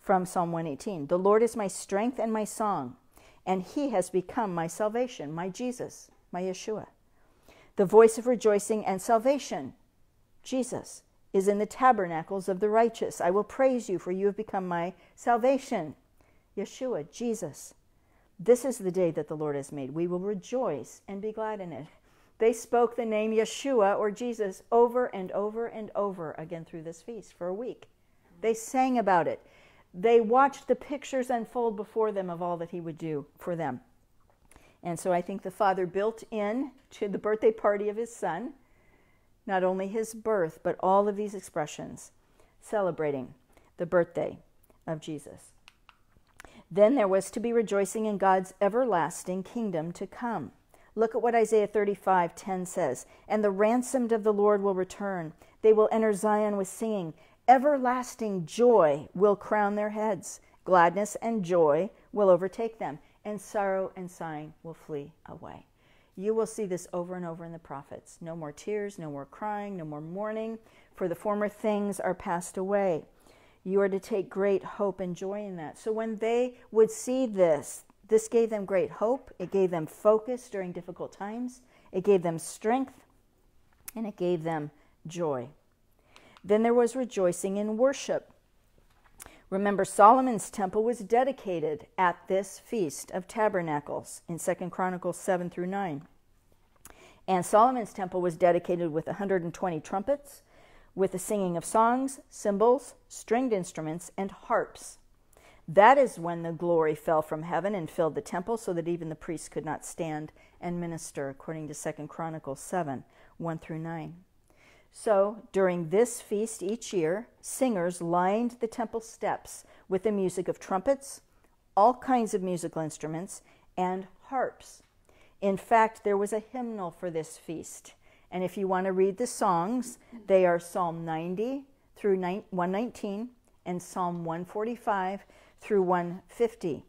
from Psalm 118. The Lord is my strength and my song, and he has become my salvation, my Jesus, my Yeshua. The voice of rejoicing and salvation, Jesus is in the tabernacles of the righteous. I will praise you, for you have become my salvation. Yeshua, Jesus. This is the day that the Lord has made. We will rejoice and be glad in it. They spoke the name Yeshua or Jesus over and over and over again through this feast for a week. They sang about it. They watched the pictures unfold before them of all that he would do for them. And so I think the Father built in to the birthday party of his son not only his birth, but all of these expressions celebrating the birthday of Jesus. Then there was to be rejoicing in God's everlasting kingdom to come. Look at what Isaiah 35:10 says, "And the ransomed of the Lord will return. They will enter Zion with singing. Everlasting joy will crown their heads. Gladness and joy will overtake them, and sorrow and sighing will flee away." You will see this over and over in the prophets. No more tears, no more crying, no more mourning, for the former things are passed away. You are to take great hope and joy in that. So when they would see this, this gave them great hope. It gave them focus during difficult times. It gave them strength, and it gave them joy. Then there was rejoicing in worship. Remember, Solomon's temple was dedicated at this feast of tabernacles in 2 Chronicles 7 through 9. And Solomon's temple was dedicated with 120 trumpets, with the singing of songs, cymbals, stringed instruments, and harps. That is when the glory fell from heaven and filled the temple so that even the priests could not stand and minister, according to 2 Chronicles 7 1 through 9. So, during this feast each year, singers lined the temple steps with the music of trumpets, all kinds of musical instruments, and harps. In fact, there was a hymnal for this feast. And if you want to read the songs, they are Psalm 90 through 119 and Psalm 145 through 150.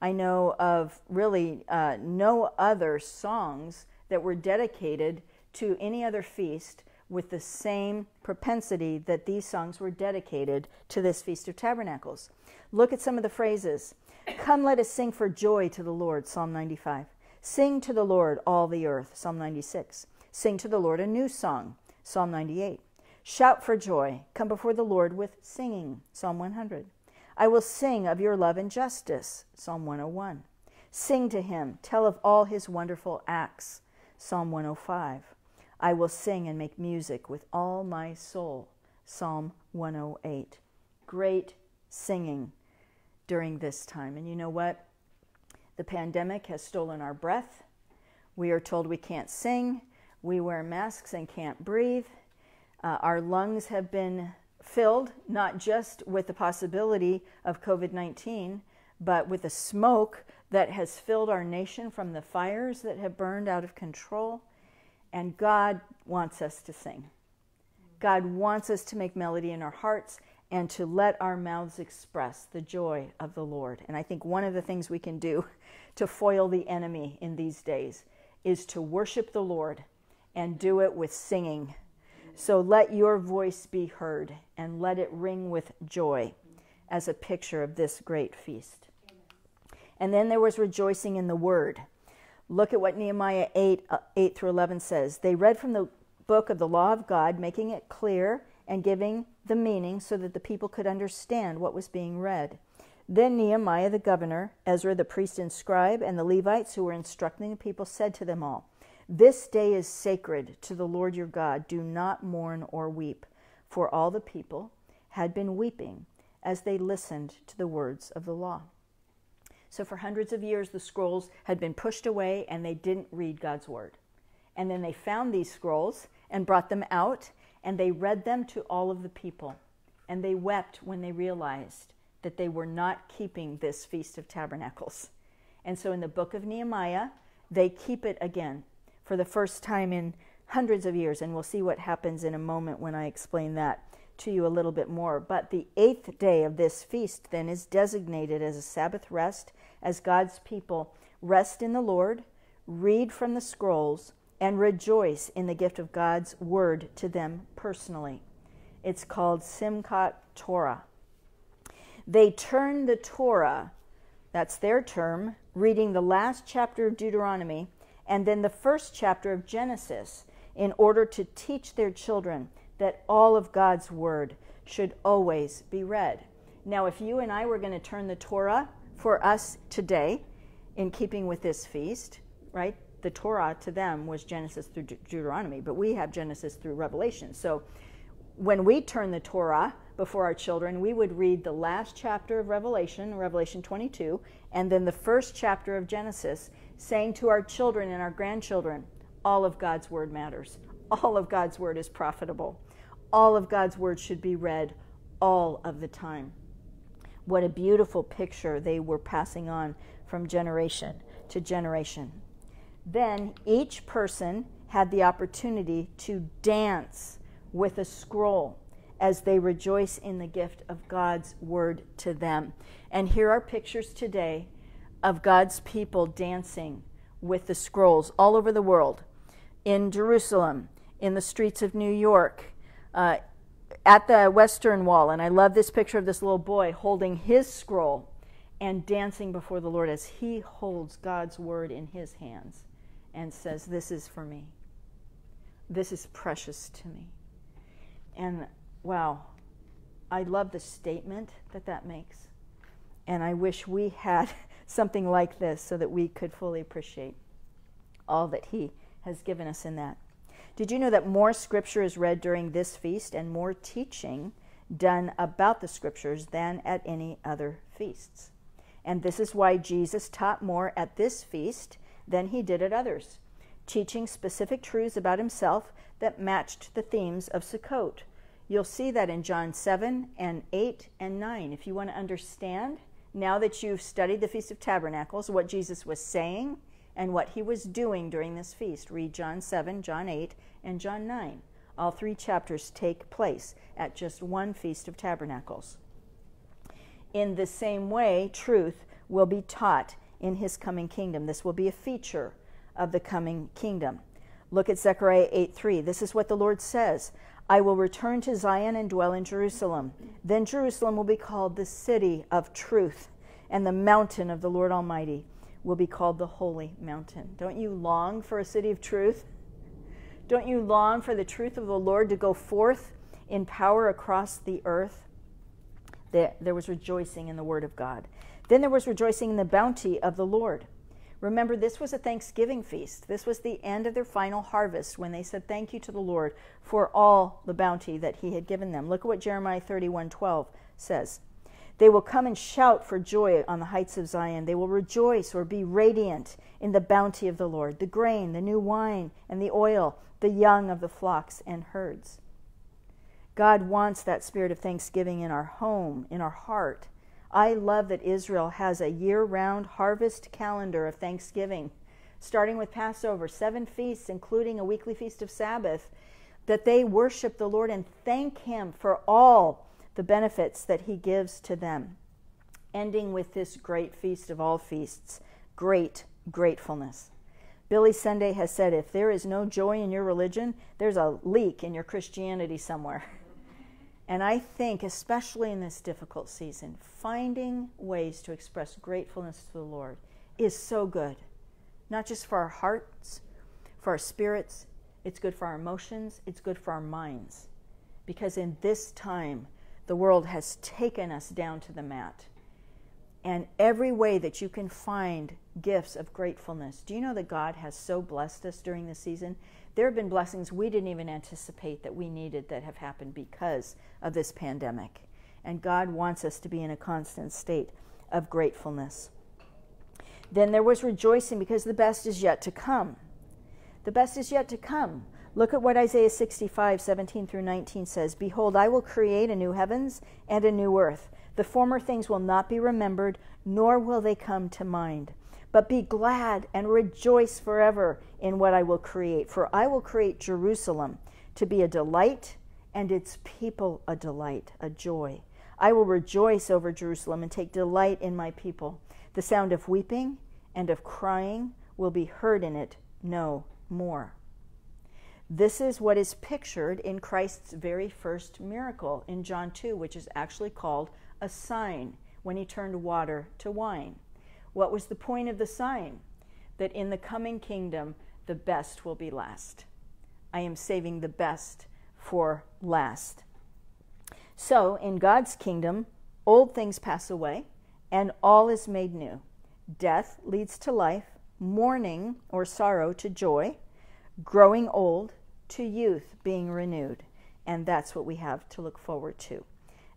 I know of really uh, no other songs that were dedicated to any other feast with the same propensity that these songs were dedicated to this Feast of Tabernacles. Look at some of the phrases. Come, let us sing for joy to the Lord, Psalm 95. Sing to the Lord, all the earth, Psalm 96. Sing to the Lord a new song, Psalm 98. Shout for joy, come before the Lord with singing, Psalm 100. I will sing of your love and justice, Psalm 101. Sing to him, tell of all his wonderful acts. Psalm 105. I will sing and make music with all my soul. Psalm 108. Great singing during this time. And you know what? The pandemic has stolen our breath. We are told we can't sing. We wear masks and can't breathe. Uh, our lungs have been filled not just with the possibility of COVID 19, but with the smoke that has filled our nation from the fires that have burned out of control. And God wants us to sing. God wants us to make melody in our hearts and to let our mouths express the joy of the Lord. And I think one of the things we can do to foil the enemy in these days is to worship the Lord and do it with singing. So let your voice be heard and let it ring with joy as a picture of this great feast. And then there was rejoicing in the word. Look at what Nehemiah 8, uh, 8 through 11 says. They read from the book of the law of God, making it clear and giving the meaning so that the people could understand what was being read. Then Nehemiah the governor, Ezra the priest and scribe, and the Levites who were instructing the people said to them all, This day is sacred to the Lord your God. Do not mourn or weep. For all the people had been weeping as they listened to the words of the law. So for hundreds of years, the scrolls had been pushed away and they didn't read God's word. And then they found these scrolls and brought them out and they read them to all of the people. And they wept when they realized that they were not keeping this Feast of Tabernacles. And so in the book of Nehemiah, they keep it again for the first time in hundreds of years. And we'll see what happens in a moment when I explain that to you a little bit more. But the eighth day of this feast then is designated as a Sabbath rest as God's people rest in the Lord, read from the scrolls, and rejoice in the gift of God's word to them personally. It's called Simchat Torah. They turn the Torah, that's their term, reading the last chapter of Deuteronomy and then the first chapter of Genesis in order to teach their children that all of God's word should always be read. Now, if you and I were going to turn the Torah for us today, in keeping with this feast, right? The Torah to them was Genesis through De- Deuteronomy, but we have Genesis through Revelation. So when we turn the Torah before our children, we would read the last chapter of Revelation, Revelation 22, and then the first chapter of Genesis, saying to our children and our grandchildren, all of God's word matters. All of God's word is profitable. All of God's word should be read all of the time. What a beautiful picture they were passing on from generation to generation. Then each person had the opportunity to dance with a scroll as they rejoice in the gift of God's word to them. And here are pictures today of God's people dancing with the scrolls all over the world in Jerusalem, in the streets of New York, uh, at the Western Wall. And I love this picture of this little boy holding his scroll and dancing before the Lord as he holds God's word in his hands and says, This is for me. This is precious to me. And wow, I love the statement that that makes. And I wish we had something like this so that we could fully appreciate all that he has given us in that. Did you know that more scripture is read during this feast and more teaching done about the scriptures than at any other feasts? And this is why Jesus taught more at this feast than he did at others, teaching specific truths about himself that matched the themes of Sukkot. You'll see that in John 7 and 8 and 9. If you want to understand, now that you've studied the Feast of Tabernacles, what Jesus was saying and what he was doing during this feast. Read John 7, John 8, and John 9. All three chapters take place at just one Feast of Tabernacles. In the same way, truth will be taught in his coming kingdom. This will be a feature of the coming kingdom. Look at Zechariah 8 3. This is what the Lord says I will return to Zion and dwell in Jerusalem. Then Jerusalem will be called the city of truth and the mountain of the Lord Almighty will be called the holy mountain. Don't you long for a city of truth? Don't you long for the truth of the Lord to go forth in power across the earth? There, was rejoicing in the word of God. Then there was rejoicing in the bounty of the Lord. Remember, this was a Thanksgiving feast. This was the end of their final harvest when they said thank you to the Lord for all the bounty that he had given them. Look at what Jeremiah 31:12 says. They will come and shout for joy on the heights of Zion. They will rejoice or be radiant in the bounty of the Lord, the grain, the new wine, and the oil, the young of the flocks and herds. God wants that spirit of thanksgiving in our home, in our heart. I love that Israel has a year round harvest calendar of thanksgiving, starting with Passover, seven feasts, including a weekly feast of Sabbath, that they worship the Lord and thank Him for all the benefits that He gives to them. Ending with this great feast of all feasts, great gratefulness. Billy Sunday has said if there is no joy in your religion, there's a leak in your Christianity somewhere. And I think, especially in this difficult season, finding ways to express gratefulness to the Lord is so good. Not just for our hearts, for our spirits, it's good for our emotions, it's good for our minds. Because in this time, the world has taken us down to the mat. And every way that you can find gifts of gratefulness. Do you know that God has so blessed us during this season? there have been blessings we didn't even anticipate that we needed that have happened because of this pandemic. And God wants us to be in a constant state of gratefulness. Then there was rejoicing because the best is yet to come. The best is yet to come. Look at what Isaiah 65, 17 through 19 says Behold, I will create a new heavens and a new earth. The former things will not be remembered, nor will they come to mind. But be glad and rejoice forever in what I will create. For I will create Jerusalem to be a delight and its people a delight, a joy. I will rejoice over Jerusalem and take delight in my people. The sound of weeping and of crying will be heard in it no more. This is what is pictured in Christ's very first miracle in John 2, which is actually called a sign when he turned water to wine. What was the point of the sign? That in the coming kingdom, the best will be last. I am saving the best for last. So, in God's kingdom, old things pass away and all is made new. Death leads to life, mourning or sorrow to joy, growing old to youth being renewed. And that's what we have to look forward to.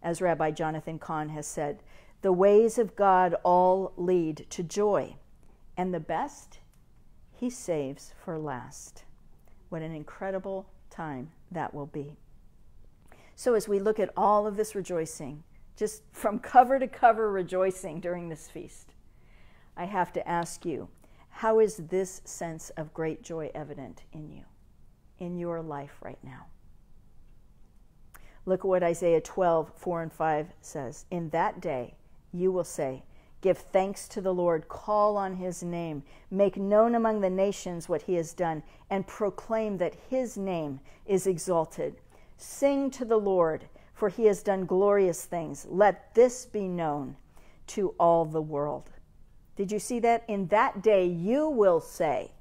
As Rabbi Jonathan Cahn has said, the ways of God all lead to joy, and the best he saves for last. What an incredible time that will be. So, as we look at all of this rejoicing, just from cover to cover rejoicing during this feast, I have to ask you how is this sense of great joy evident in you, in your life right now? Look at what Isaiah 12, 4 and 5 says. In that day, you will say, Give thanks to the Lord, call on his name, make known among the nations what he has done, and proclaim that his name is exalted. Sing to the Lord, for he has done glorious things. Let this be known to all the world. Did you see that? In that day, you will say,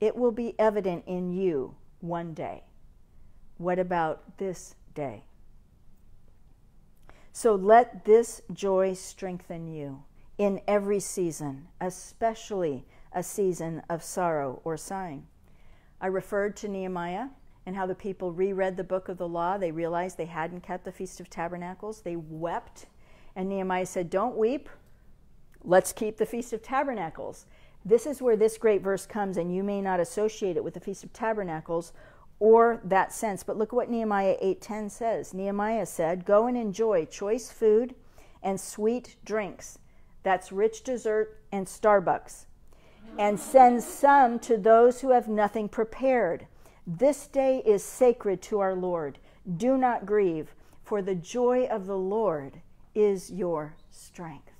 It will be evident in you one day. What about this day? So let this joy strengthen you in every season, especially a season of sorrow or sighing. I referred to Nehemiah and how the people reread the book of the law. They realized they hadn't kept the Feast of Tabernacles. They wept. And Nehemiah said, Don't weep. Let's keep the Feast of Tabernacles. This is where this great verse comes, and you may not associate it with the Feast of Tabernacles or that sense. But look what Nehemiah 8:10 says. Nehemiah said, "Go and enjoy choice food and sweet drinks. That's rich dessert and Starbucks. And send some to those who have nothing prepared. This day is sacred to our Lord. Do not grieve, for the joy of the Lord is your strength."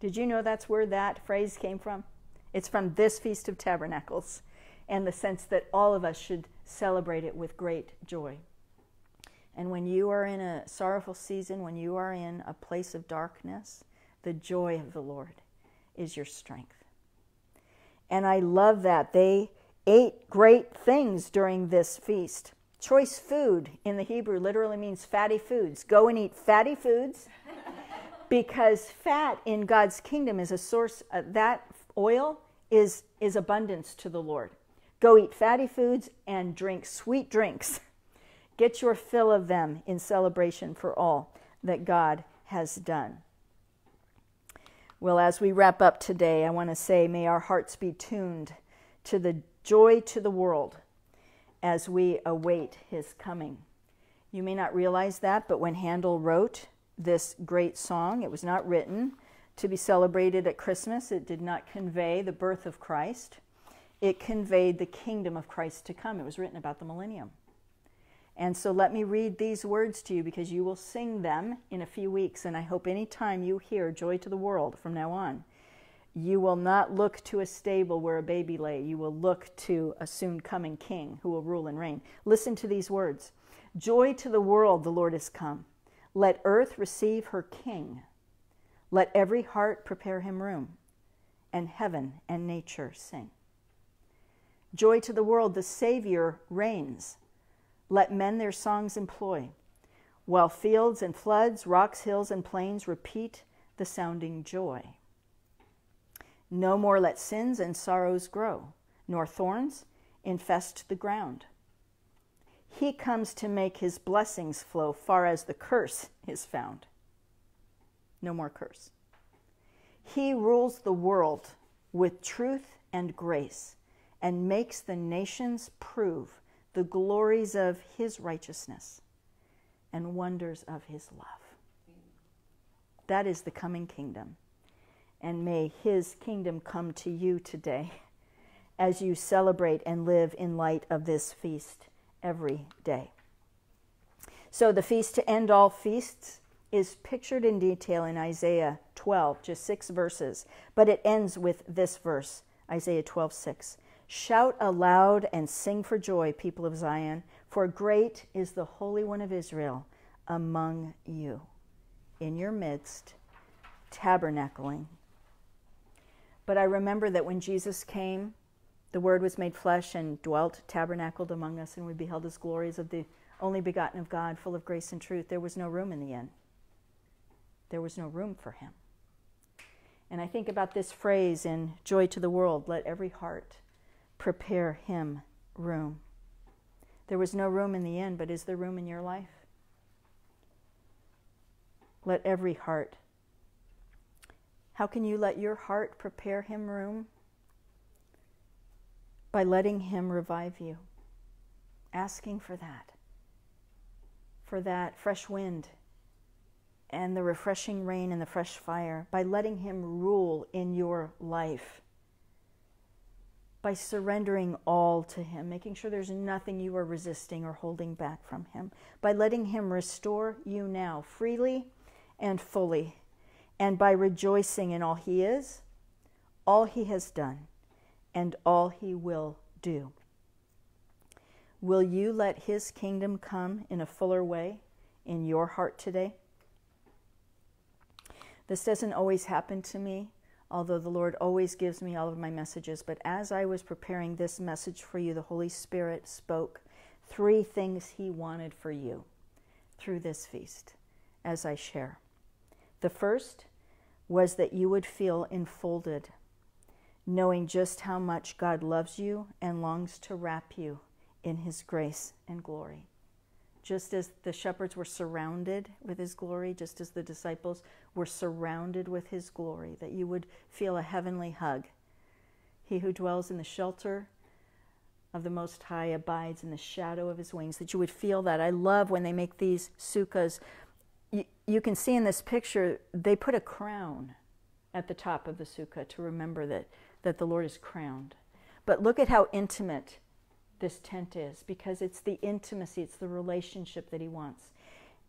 Did you know that's where that phrase came from? It's from this Feast of Tabernacles and the sense that all of us should celebrate it with great joy. And when you are in a sorrowful season, when you are in a place of darkness, the joy of the Lord is your strength. And I love that. They ate great things during this feast. Choice food in the Hebrew literally means fatty foods. Go and eat fatty foods because fat in God's kingdom is a source, uh, that oil is, is abundance to the Lord. Go eat fatty foods and drink sweet drinks. Get your fill of them in celebration for all that God has done. Well, as we wrap up today, I want to say, may our hearts be tuned to the joy to the world as we await his coming. You may not realize that, but when Handel wrote this great song, it was not written to be celebrated at Christmas. It did not convey the birth of Christ, it conveyed the kingdom of Christ to come. It was written about the millennium. And so let me read these words to you because you will sing them in a few weeks. And I hope any time you hear Joy to the World from now on, you will not look to a stable where a baby lay. You will look to a soon coming king who will rule and reign. Listen to these words Joy to the world, the Lord is come. Let earth receive her king. Let every heart prepare him room, and heaven and nature sing. Joy to the world, the Savior reigns. Let men their songs employ, while fields and floods, rocks, hills, and plains repeat the sounding joy. No more let sins and sorrows grow, nor thorns infest the ground. He comes to make his blessings flow far as the curse is found. No more curse. He rules the world with truth and grace and makes the nations prove the glories of his righteousness and wonders of his love. That is the coming kingdom and may his kingdom come to you today as you celebrate and live in light of this feast every day. So, the feast to end all feasts is pictured in detail in Isaiah 12, just six verses, but it ends with this verse, Isaiah 12, 6. Shout aloud and sing for joy, people of Zion, for great is the Holy One of Israel among you, in your midst, tabernacling but I remember that when Jesus came, the Word was made flesh and dwelt, tabernacled among us, and we beheld his glories of the only begotten of God, full of grace and truth. There was no room in the inn. There was no room for him. And I think about this phrase in Joy to the World let every heart prepare him room. There was no room in the inn, but is there room in your life? Let every heart how can you let your heart prepare him room? By letting him revive you, asking for that, for that fresh wind and the refreshing rain and the fresh fire, by letting him rule in your life, by surrendering all to him, making sure there's nothing you are resisting or holding back from him, by letting him restore you now freely and fully. And by rejoicing in all He is, all He has done, and all He will do. Will you let His kingdom come in a fuller way in your heart today? This doesn't always happen to me, although the Lord always gives me all of my messages. But as I was preparing this message for you, the Holy Spirit spoke three things He wanted for you through this feast as I share. The first was that you would feel enfolded, knowing just how much God loves you and longs to wrap you in His grace and glory. Just as the shepherds were surrounded with His glory, just as the disciples were surrounded with His glory, that you would feel a heavenly hug. He who dwells in the shelter of the Most High abides in the shadow of His wings, that you would feel that. I love when they make these sukkahs you can see in this picture, they put a crown at the top of the sukkah to remember that, that the Lord is crowned. But look at how intimate this tent is because it's the intimacy, it's the relationship that He wants.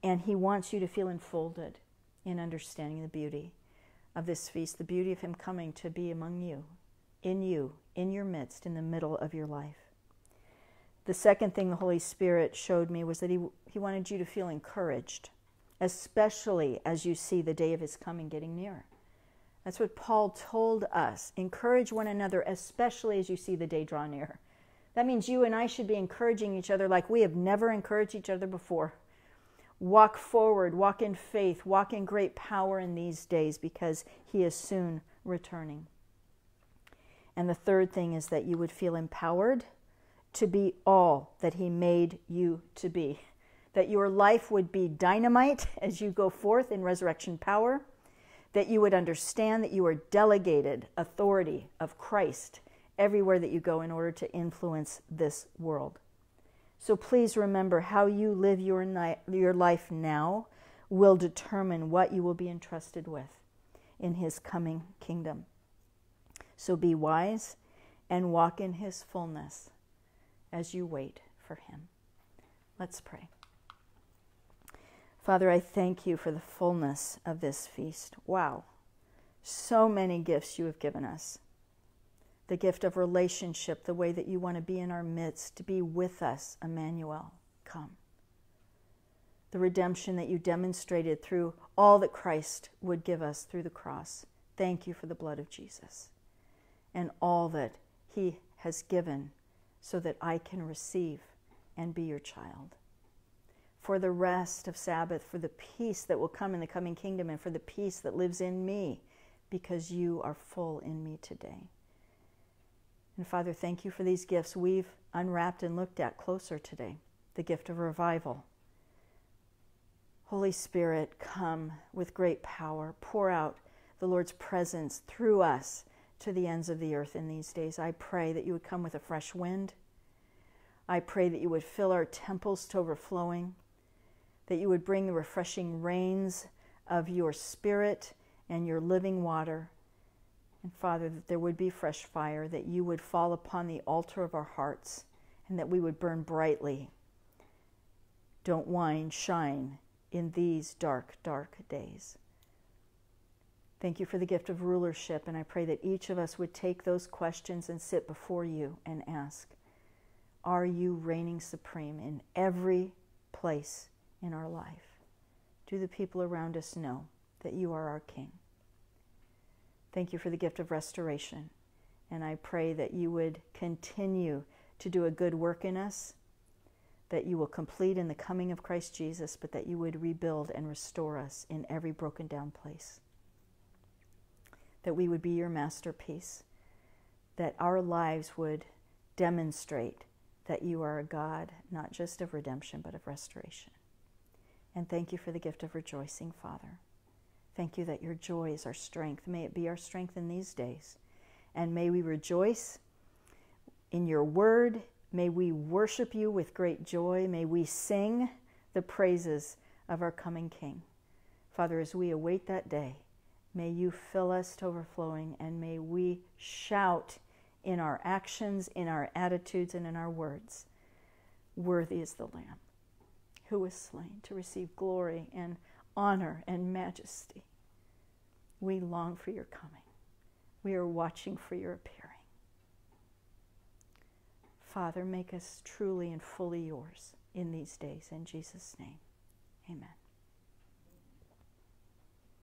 And He wants you to feel enfolded in understanding the beauty of this feast, the beauty of Him coming to be among you, in you, in your midst, in the middle of your life. The second thing the Holy Spirit showed me was that He, he wanted you to feel encouraged especially as you see the day of his coming getting near. That's what Paul told us. Encourage one another, especially as you see the day draw near. That means you and I should be encouraging each other like we have never encouraged each other before. walk forward, walk in faith, walk in great power in these days because He is soon returning. And the third thing is that you would feel empowered to be all that He made you to be. That your life would be dynamite as you go forth in resurrection power. That you would understand that you are delegated authority of Christ everywhere that you go in order to influence this world. So please remember how you live your, ni- your life now will determine what you will be entrusted with in His coming kingdom. So be wise and walk in His fullness as you wait for Him. Let's pray. Father, I thank you for the fullness of this feast. Wow. So many gifts you have given us. The gift of relationship, the way that you want to be in our midst, to be with us, Emmanuel. Come. The redemption that you demonstrated through all that Christ would give us through the cross. Thank you for the blood of Jesus and all that he has given so that I can receive and be your child. For the rest of Sabbath, for the peace that will come in the coming kingdom, and for the peace that lives in me, because you are full in me today. And Father, thank you for these gifts we've unwrapped and looked at closer today the gift of revival. Holy Spirit, come with great power, pour out the Lord's presence through us to the ends of the earth in these days. I pray that you would come with a fresh wind. I pray that you would fill our temples to overflowing, that you would bring the refreshing rains of your spirit and your living water. And Father, that there would be fresh fire, that you would fall upon the altar of our hearts, and that we would burn brightly. Don't whine, shine in these dark, dark days. Thank you for the gift of rulership, and I pray that each of us would take those questions and sit before you and ask Are you reigning supreme in every place in our life? Do the people around us know that you are our King? Thank you for the gift of restoration, and I pray that you would continue to do a good work in us, that you will complete in the coming of Christ Jesus, but that you would rebuild and restore us in every broken down place that we would be your masterpiece, that our lives would demonstrate that you are a God not just of redemption, but of restoration. And thank you for the gift of rejoicing, Father. Thank you that your joy is our strength. May it be our strength in these days. And may we rejoice in your word. May we worship you with great joy. May we sing the praises of our coming King. Father, as we await that day, May you fill us to overflowing, and may we shout in our actions, in our attitudes, and in our words Worthy is the Lamb who was slain to receive glory and honor and majesty. We long for your coming. We are watching for your appearing. Father, make us truly and fully yours in these days. In Jesus' name, amen.